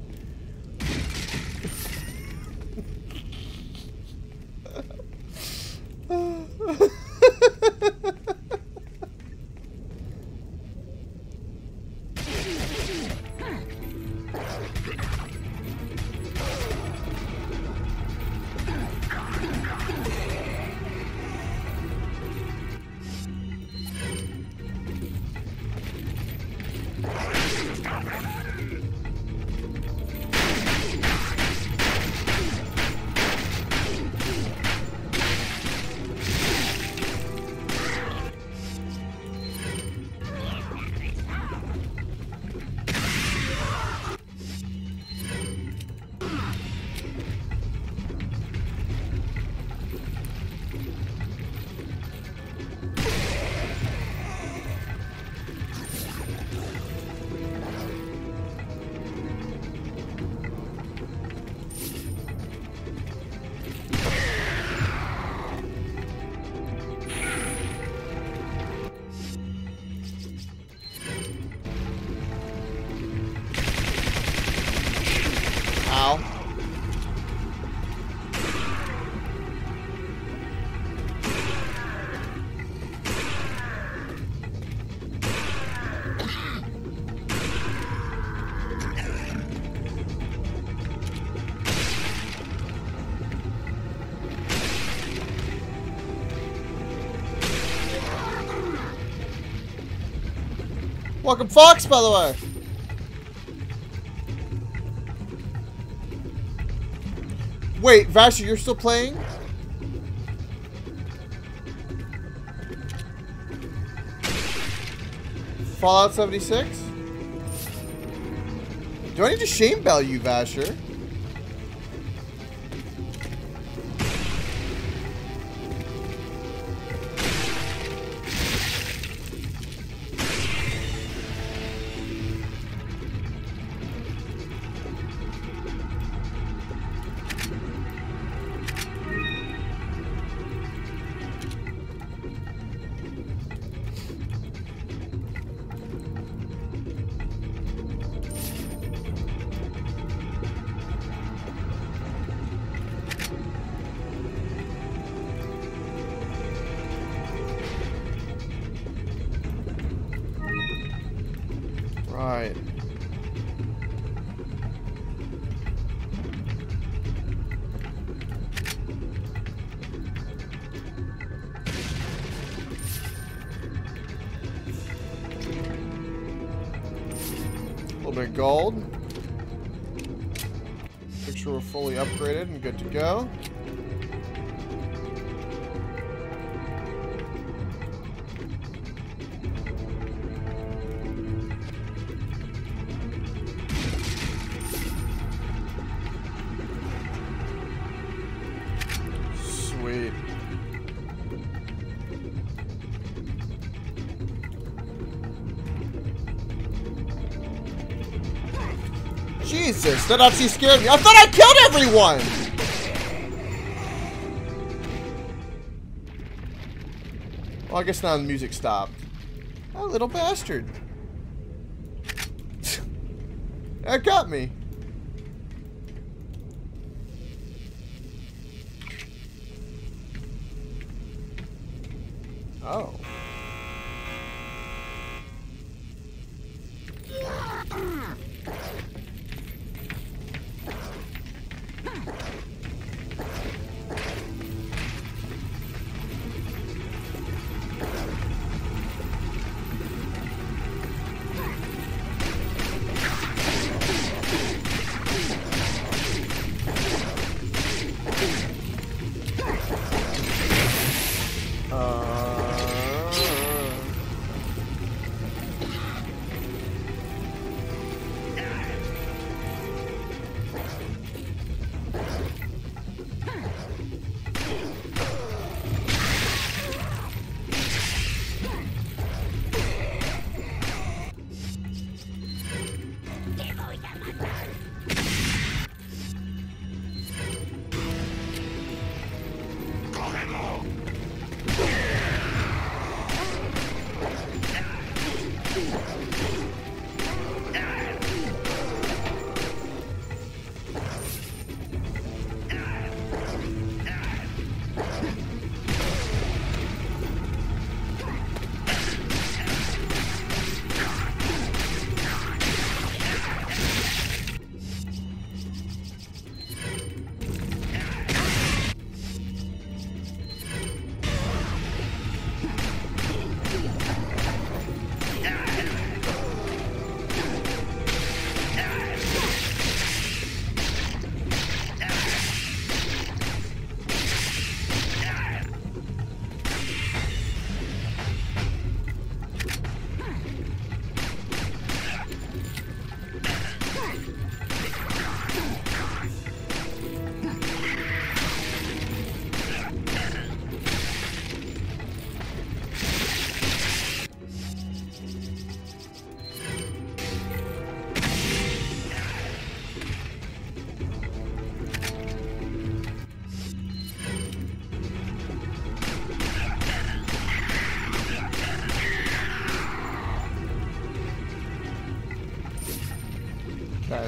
Welcome, Fox, by the way. Wait, Vasher, you're still playing? Fallout 76? Do I need to shame bell you, Vasher? Go. Sweet. Jesus, that actually scared me. I thought I killed everyone! I guess now the music stopped. Oh, little bastard. that got me.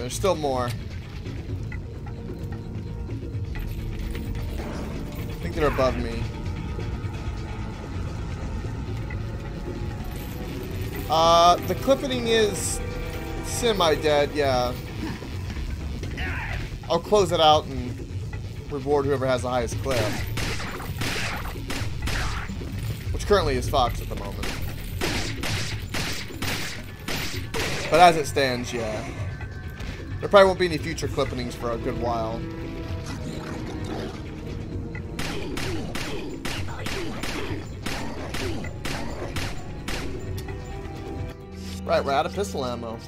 There's still more. I think they're above me. Uh, the clipping is semi-dead, yeah. I'll close it out and reward whoever has the highest clip. Which currently is Fox at the moment. But as it stands, yeah. There probably won't be any future clippings for a good while. Right, we're out of pistol ammo.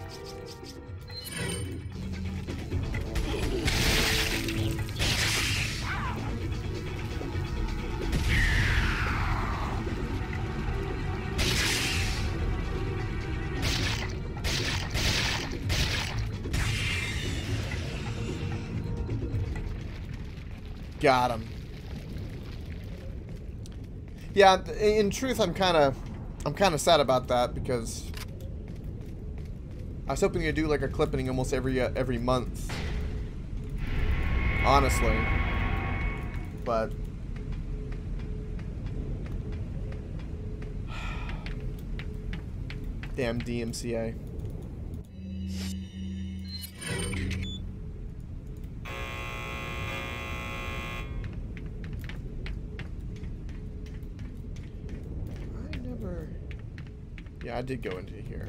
Got him. Yeah, in truth, I'm kind of, I'm kind of sad about that because I was hoping to do like a clipping almost every uh, every month. Honestly, but damn DMCA. I did go into here.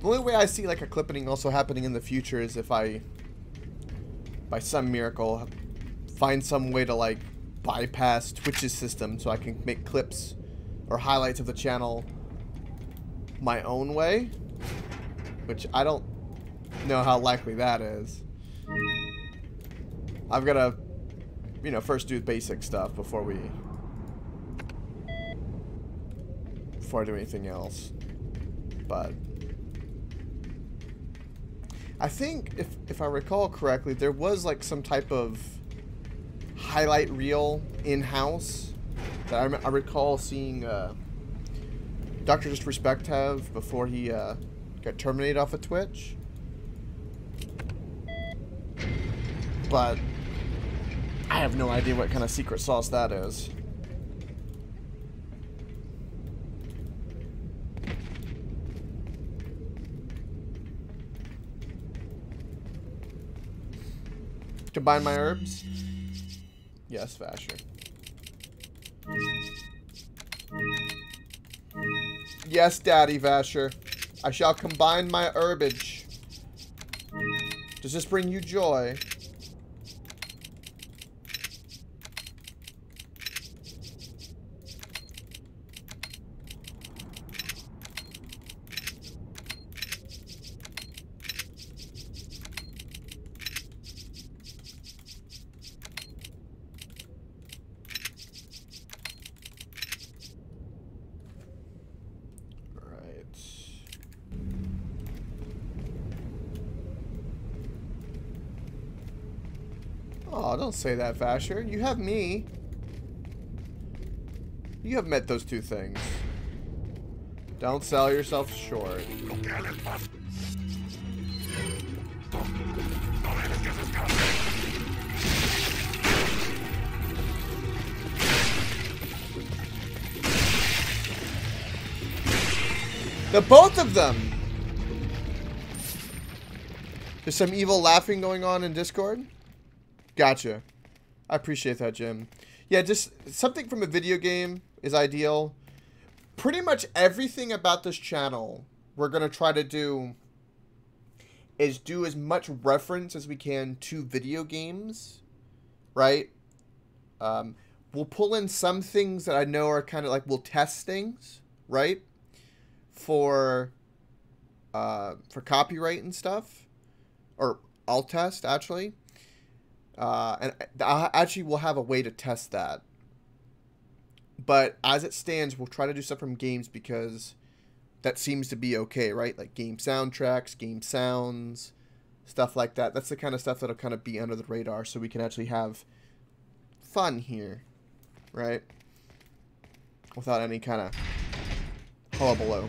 The only way I see like a clipping also happening in the future is if I, by some miracle, find some way to like bypass Twitch's system so I can make clips or highlights of the channel my own way, which I don't know how likely that is. I've got to, you know, first do the basic stuff before we, before I do anything else. But I think if if I recall correctly, there was like some type of highlight reel in house that I, I recall seeing uh, Doctor Disrespect have before he uh, got terminated off of Twitch. But I have no idea what kind of secret sauce that is. Combine my herbs? Yes, Vasher. Yes, Daddy Vasher. I shall combine my herbage. Does this bring you joy? Right. Oh, don't say that, Vasher. You have me. You have met those two things. Don't sell yourself short. The both of them! There's some evil laughing going on in Discord? Gotcha. I appreciate that, Jim. Yeah, just something from a video game is ideal. Pretty much everything about this channel we're going to try to do is do as much reference as we can to video games, right? Um, we'll pull in some things that I know are kind of like, we'll test things, right? For, uh, for copyright and stuff. Or I'll test, actually. Uh, and I actually will have a way to test that. But as it stands, we'll try to do stuff from games because that seems to be okay, right? Like game soundtracks, game sounds, stuff like that. That's the kind of stuff that'll kind of be under the radar so we can actually have fun here, right? Without any kind of hullabaloo.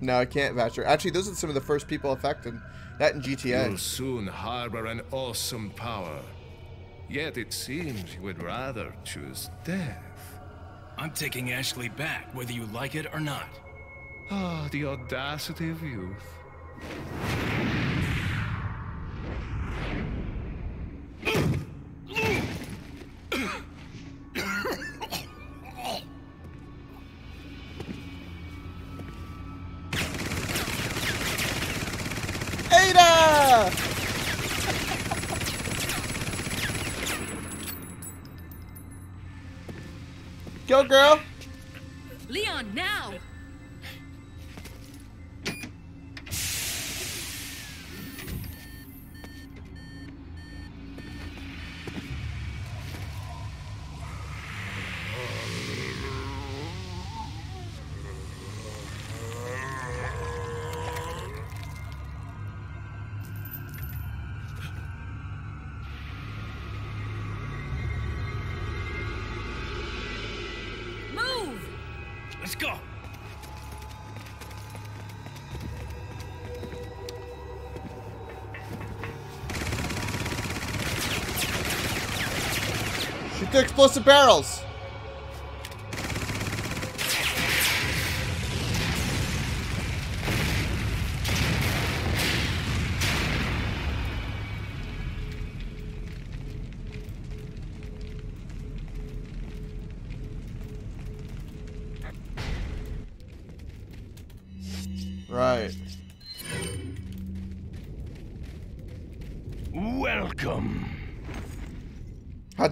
No, I can't, Vasher. Actually, those are some of the first people affected. That in GTA. You'll soon harbor an awesome power. Yet it seems you would rather choose death. I'm taking Ashley back, whether you like it or not. Ah, the audacity of youth. Let's go. Shoot the explosive barrels!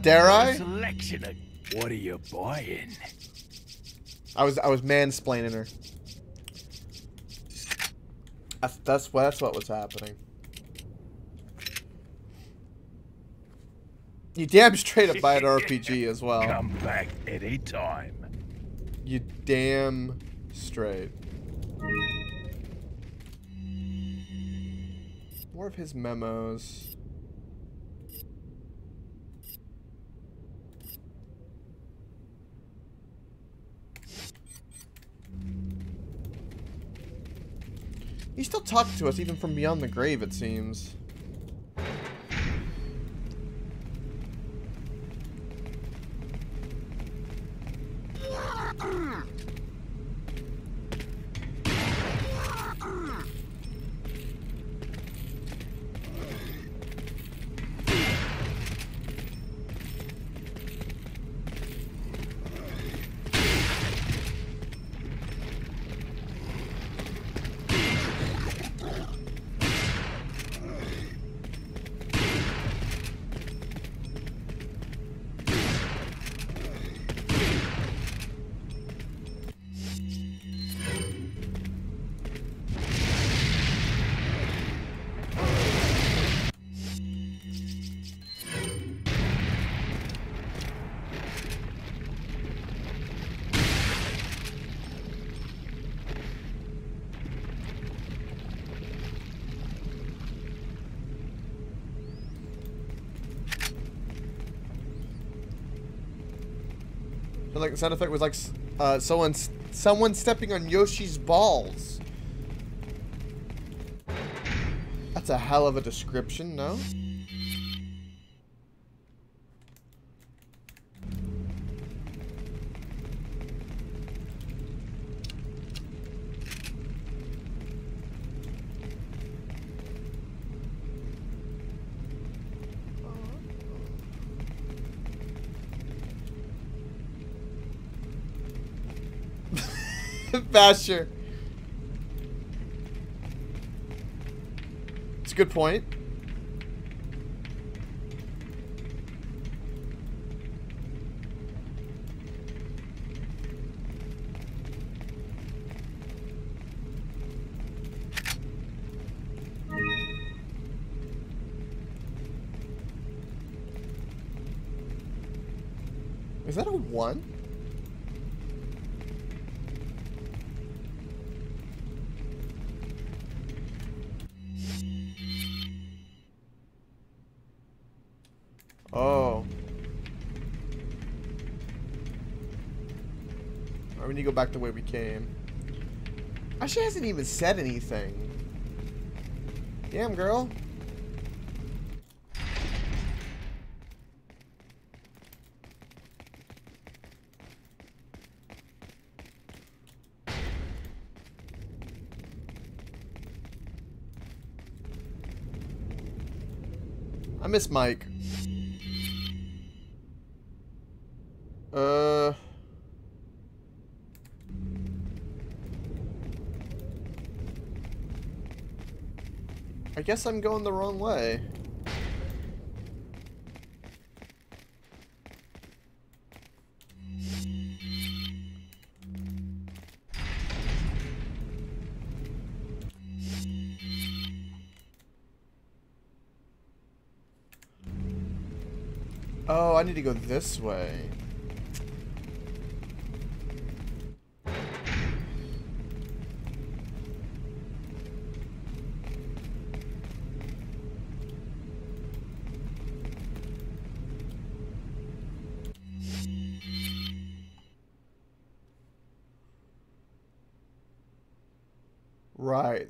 Dare I? Selection of what are you buying? I was I was mansplaining her. That's that's what that's what was happening. You damn straight up buy an RPG as well. Come back anytime. You damn straight. More of his memos. He still talks to us even from beyond the grave, it seems. Sound effect was like uh, someone someone stepping on Yoshi's balls. That's a hell of a description, no? Vasher. It's a good point. Is that a one? Back the way we came. Actually hasn't even said anything. Damn, girl. I miss Mike. Guess I'm going the wrong way. Oh, I need to go this way.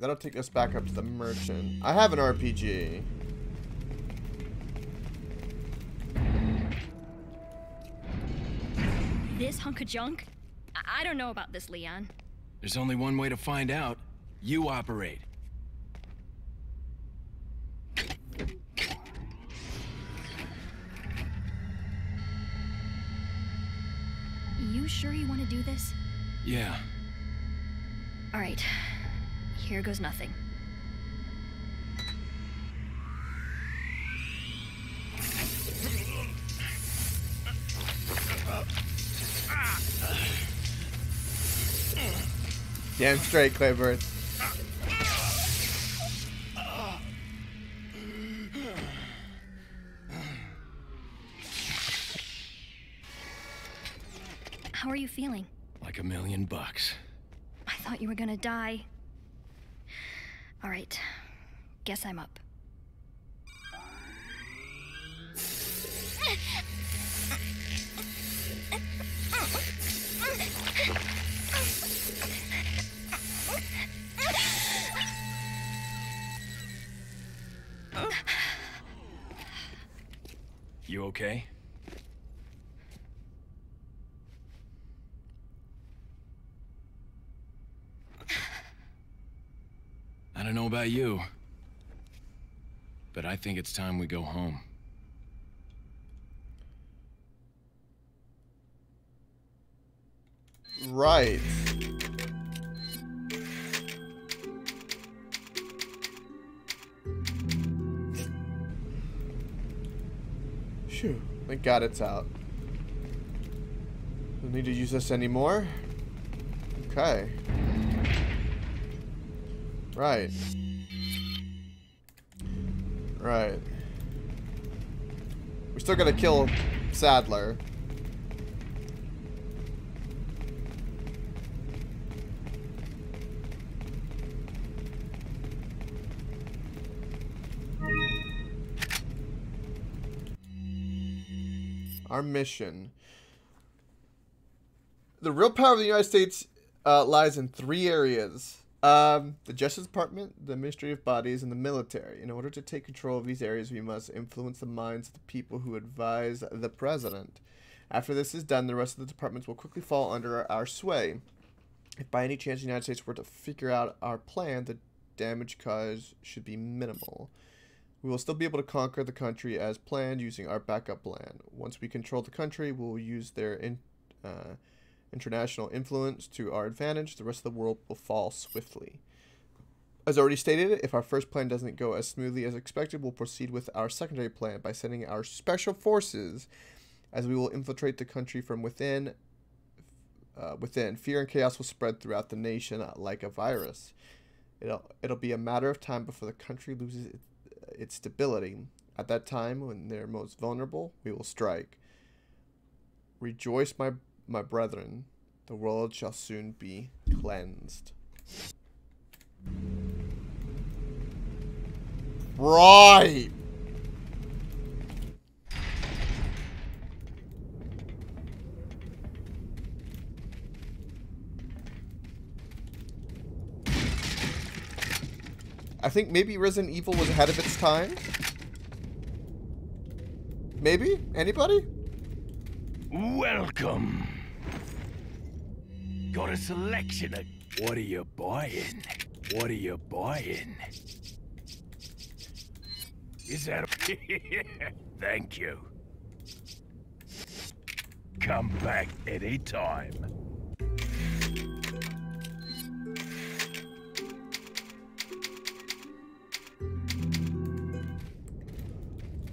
That'll take us back up to the merchant. I have an RPG. This hunk of junk? I, I don't know about this, Leon. There's only one way to find out. You operate. Goes nothing. Damn straight, Claybird. Guess I'm up. You okay? I don't know about you, I think it's time we go home. Right. Phew. Thank God it's out. Don't need to use this anymore. Okay. Right. Right. We still gotta kill Saddler. Our mission. The real power of the United States uh, lies in three areas um, the Justice Department, the Ministry of Bodies, and the military. In order to take control of these areas, we must influence the minds of the people who advise the president. After this is done, the rest of the departments will quickly fall under our sway. If by any chance the United States were to figure out our plan, the damage caused should be minimal. We will still be able to conquer the country as planned using our backup plan. Once we control the country, we will use their in, uh, international influence to our advantage. The rest of the world will fall swiftly. As already stated, if our first plan doesn't go as smoothly as expected, we'll proceed with our secondary plan by sending our special forces, as we will infiltrate the country from within. Uh, within, fear and chaos will spread throughout the nation like a virus. It'll it'll be a matter of time before the country loses its its stability. At that time, when they're most vulnerable, we will strike. Rejoice, my my brethren, the world shall soon be cleansed. Right. I think maybe Resident Evil was ahead of its time. Maybe? Anybody? Welcome. Got a selection of... What are you buying? What are you buying? Is that a... Thank you. Come back anytime.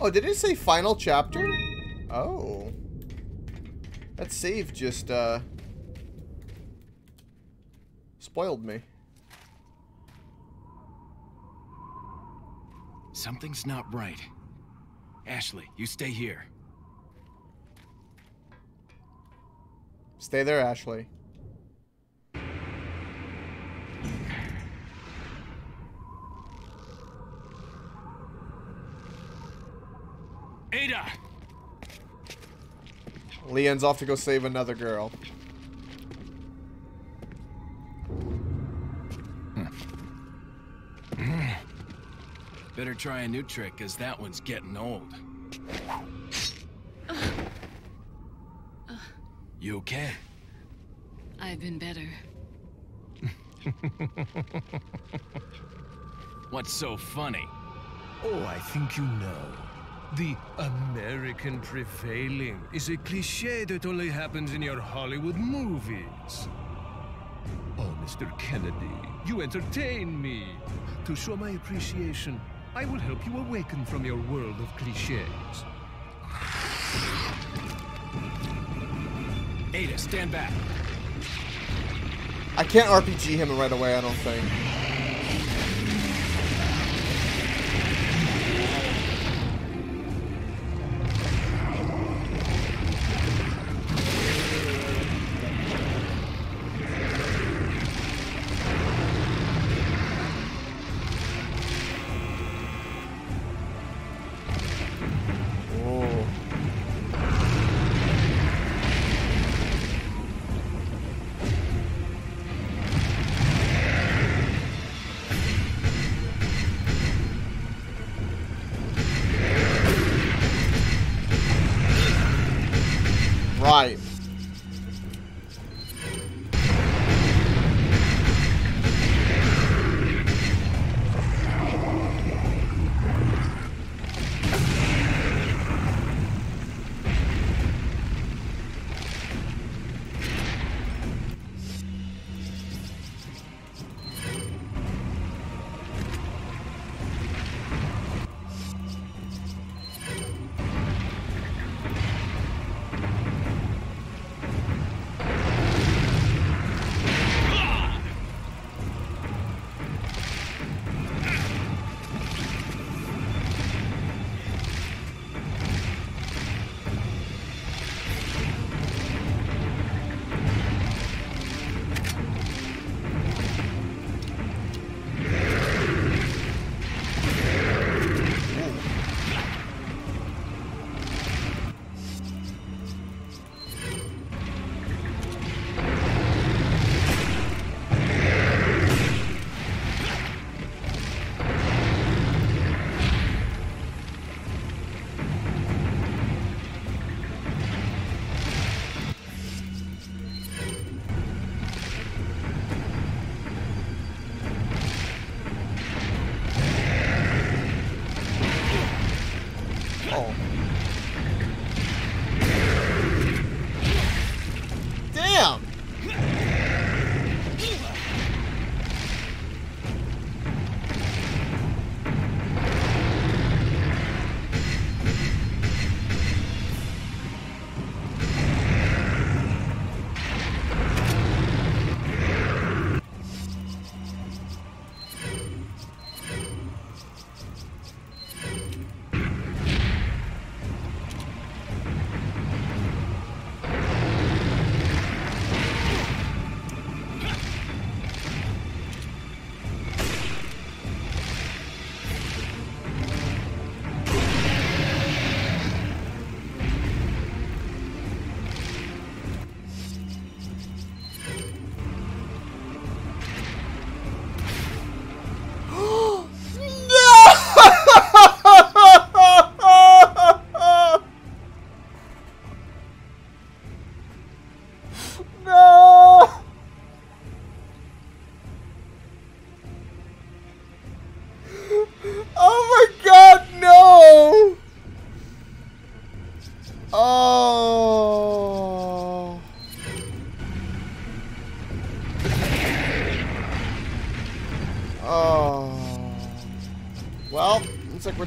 Oh, did it say final chapter? Oh. That save just, uh... Spoiled me. Something's not right. Ashley, you stay here. Stay there, Ashley. Ada! Leon's off to go save another girl. Better try a new trick, because that one's getting old. You okay? I've been better. What's so funny? Oh, I think you know. The American prevailing is a cliche that only happens in your Hollywood movies. Oh, Mr. Kennedy, you entertain me. To show my appreciation, I will help you awaken from your world of cliches. Ada, stand back. I can't RPG him right away, I don't think.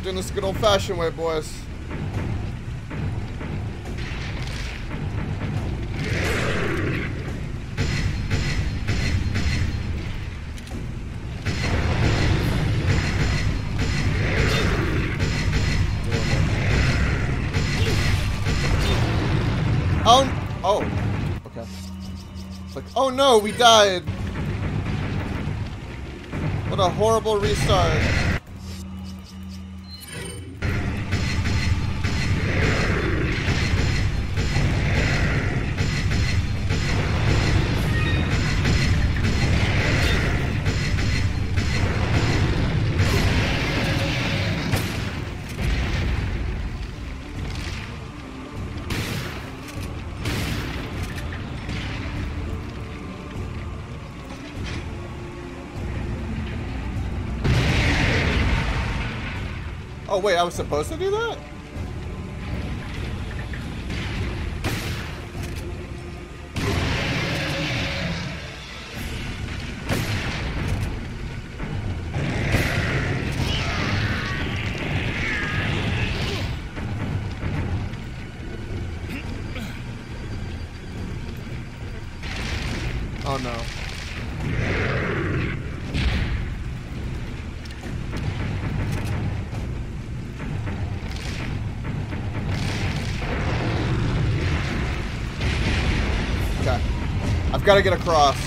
Doing this good old fashioned way, boys. Oh, oh, okay. Oh no, we died. What a horrible restart. Oh wait, I was supposed to do that? I've got to get across.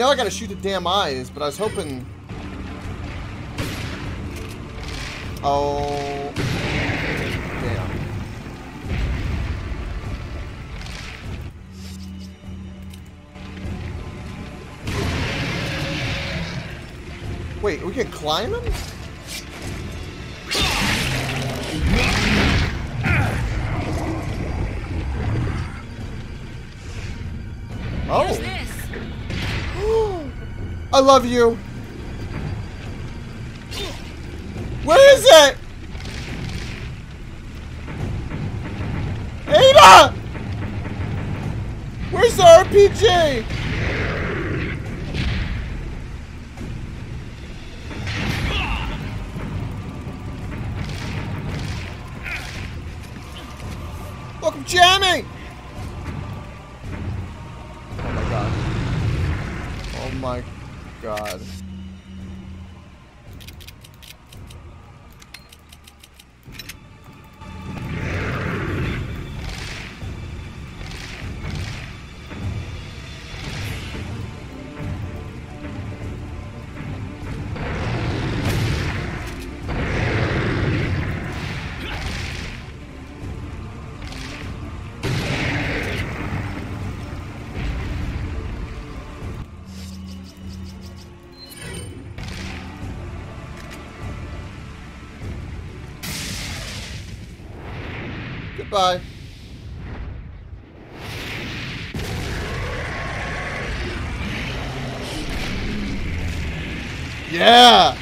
Know I gotta shoot the damn eyes, but I was hoping Oh. Damn. Wait, we can climb him? I love you. Goodbye. Yeah!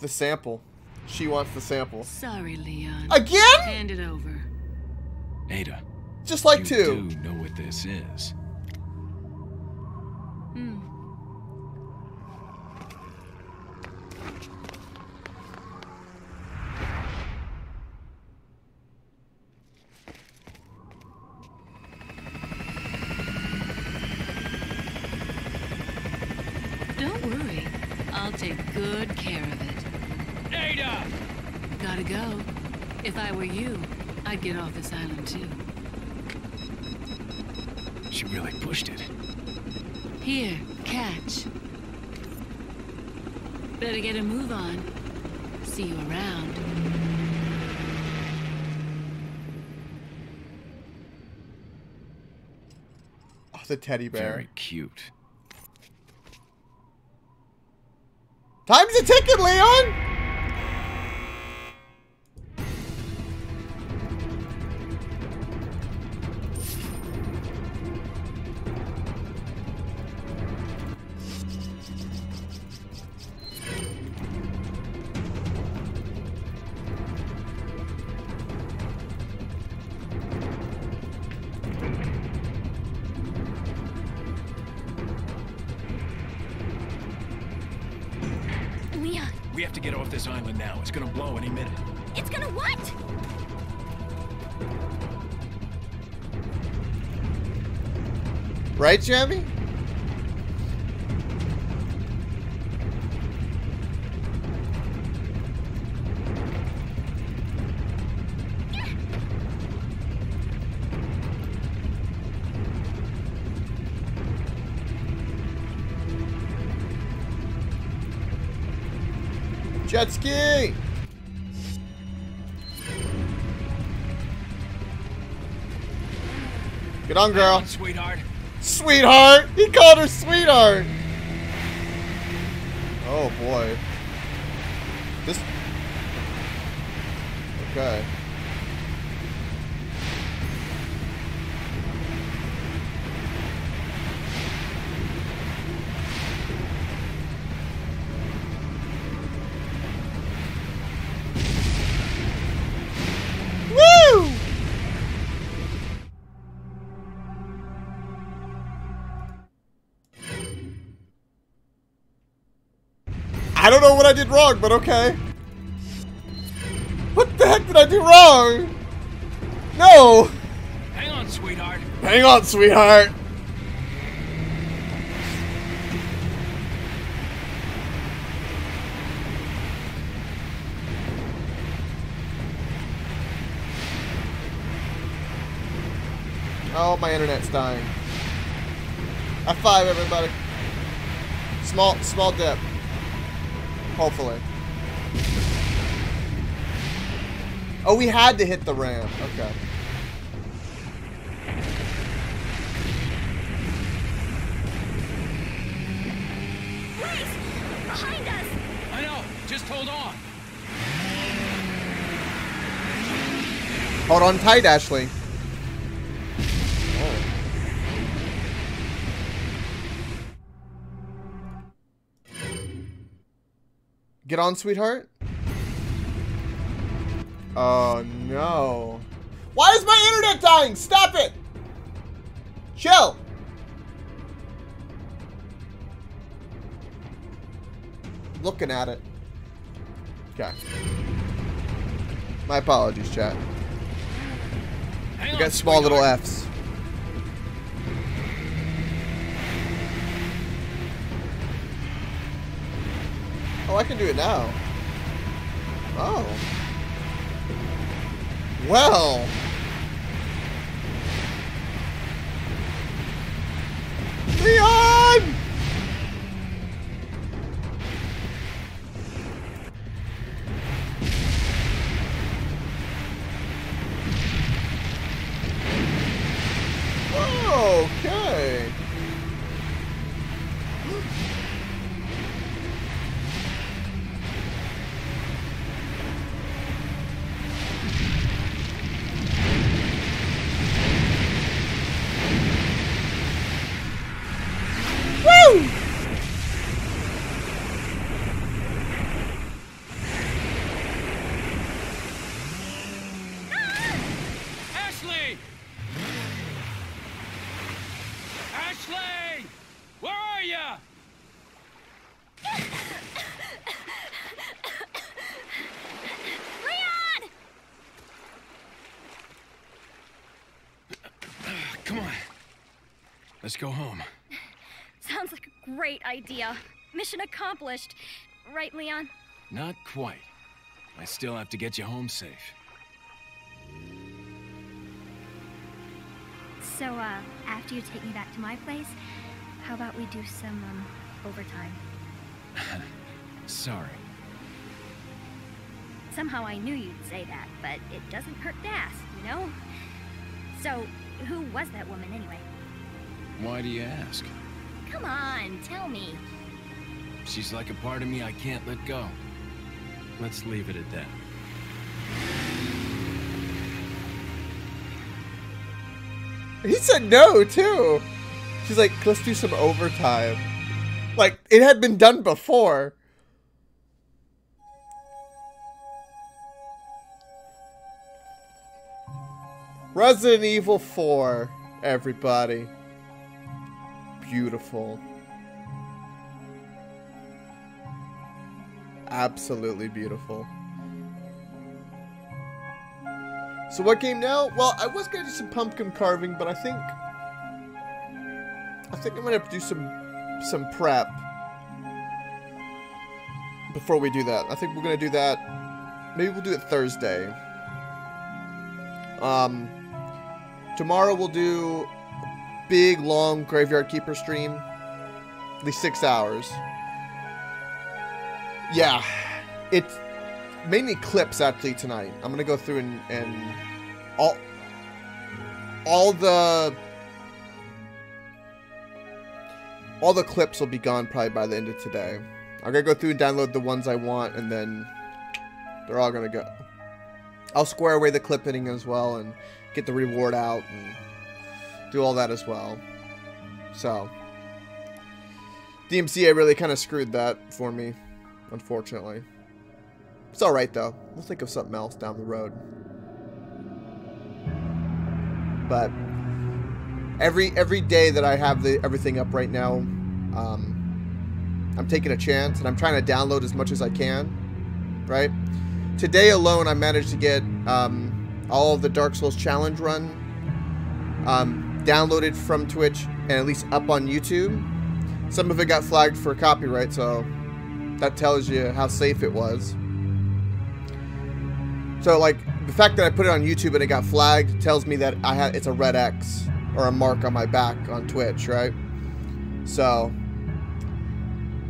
The sample. She wants the sample. Sorry, Leon. Again? Hand it over. Ada, Just like you two. do know what this is. Hmm. Don't worry. I'll take good care of it. Ada! Gotta go. If I were you, I'd get off this island too. She really pushed it. Here, catch. Better get a move on. See you around. Oh, the teddy bear. Very cute. Time's a ticket, Leon! Leon, on, girl. sweetheart. Sweetheart! He called her sweetheart! Oh boy. This. Okay. I don't know what I did wrong, but okay. What the heck did I do wrong? No! Hang on, sweetheart. Hang on, sweetheart. Oh, my internet's dying. High five, everybody. Small, small dip. Hopefully. Oh, we had to hit the ramp. Okay. Grace! Behind us! I know. Just hold on. Hold on tight, Ashley. On, sweetheart. Oh no. Why is my internet dying? Stop it! Chill. Looking at it. Okay. My apologies, chat. We got small little. F's. Oh, I can do it now. Oh. Well. Leon! Let's go home. Sounds like a great idea. Mission accomplished. Right, Leon? Not quite. I still have to get you home safe. So, uh, after you take me back to my place, how about we do some, um, overtime? Sorry. Somehow I knew you'd say that, but it doesn't hurt to ask, you know? So, who was that woman anyway? Why do you ask? Come on, tell me. She's like a part of me I can't let go. Let's leave it at that. He said no, too. She's like, let's do some overtime. Like, it had been done before. Resident Evil 4, everybody. Beautiful. Absolutely beautiful. So what game now? Well, I was gonna do some pumpkin carving, but I think I think I'm gonna do some some prep before we do that. I think we're gonna do that. Maybe we'll do it Thursday. Um, tomorrow we'll do big long graveyard keeper stream, at least six hours. Yeah, it's mainly clips actually tonight. I'm gonna go through and, and all all the all the clips will be gone probably by the end of today. I'm gonna go through and download the ones I want, and then they're all gonna go. I'll square away the clip editing as well and get the reward out and do all that as well. So DMCA really kind of screwed that for me, unfortunately. It's alright though. We'll think of something else down the road. But every every day that I have the everything up right now, um, I'm taking a chance and I'm trying to download as much as I can. Right? Today alone, I managed to get um, all the Dark Souls challenge run um, downloaded from Twitch and at least up on YouTube. Some of it got flagged for copyright, so that tells you how safe it was. So like the fact that I put it on YouTube and it got flagged tells me that I had it's a red X or a mark on my back on Twitch, right? So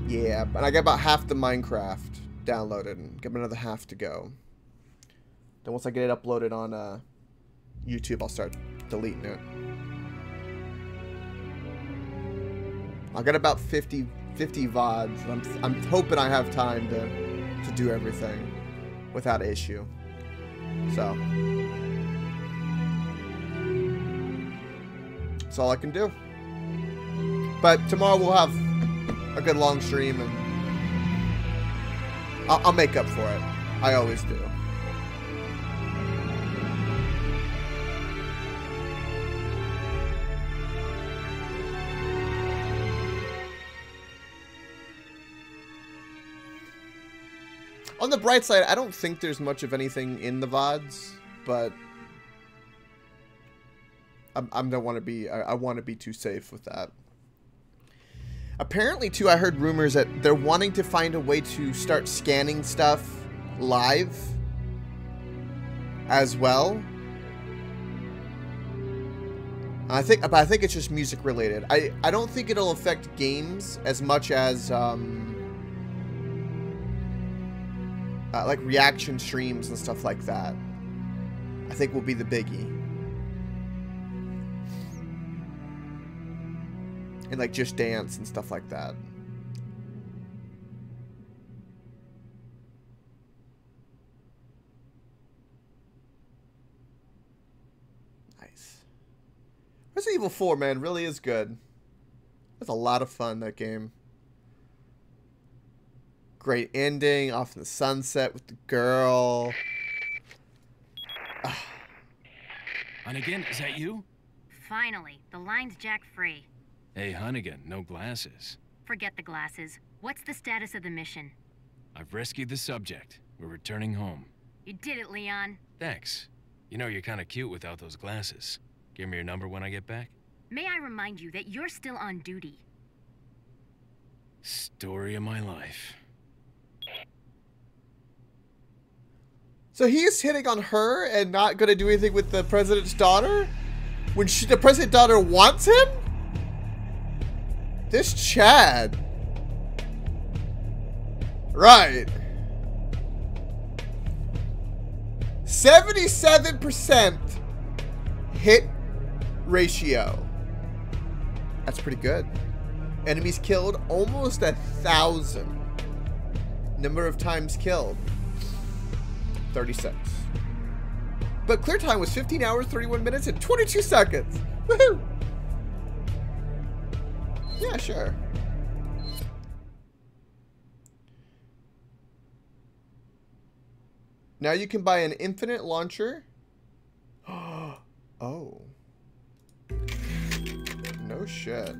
yeah, but I got about half the Minecraft downloaded and got another half to go. Then once I get it uploaded on uh, YouTube, I'll start deleting it. I got about 50, 50 VODs. I'm, I'm hoping I have time to, to do everything without issue. So, that's all I can do. But tomorrow we'll have a good long stream and I'll, I'll make up for it. I always do. The bright side, I don't think there's much of anything in the VODs, but I'm, I don't want to be, I, I want to be too safe with that. Apparently, too, I heard rumors that they're wanting to find a way to start scanning stuff live as well. I think, but I think it's just music related. I, I don't think it'll affect games as much as, um, uh, like reaction streams and stuff like that. I think will be the biggie. And like just dance and stuff like that. Nice. Resident Evil 4, man, really is good. It's a lot of fun, that game. Great ending, off in the sunset with the girl. Hunnigan, is that you? Finally, the line's jack free. Hey, Hunnigan, no glasses. Forget the glasses. What's the status of the mission? I've rescued the subject. We're returning home. You did it, Leon. Thanks. You know, you're kind of cute without those glasses. Give me your number when I get back. May I remind you that you're still on duty? Story of my life. So he is hitting on her and not going to do anything with the president's daughter? When she, the president's daughter wants him? This Chad. Right. 77% hit ratio. That's pretty good. Enemies killed almost a thousand. Number of times killed 36. But clear time was 15 hours, 31 minutes, and 22 seconds. Woohoo! Yeah, sure. Now you can buy an infinite launcher. oh. No shit.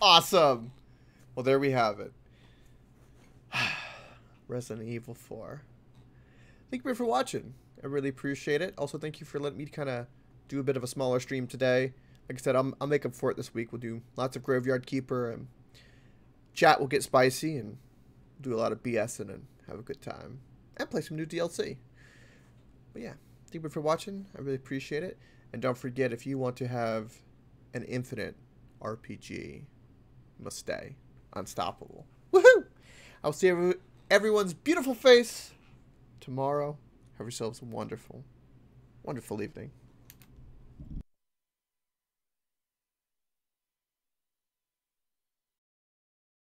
Awesome. Well, there we have it. Resident Evil 4. Thank you for watching. I really appreciate it. Also, thank you for letting me kind of do a bit of a smaller stream today. Like I said, I'm, I'll make up for it this week. We'll do lots of Graveyard Keeper and chat will get spicy and do a lot of BSing and have a good time. And play some new DLC. But yeah, thank you for watching. I really appreciate it. And don't forget, if you want to have an infinite RPG, must stay unstoppable. Woohoo! I'll see every, everyone's beautiful face tomorrow. Have yourselves a wonderful, wonderful evening.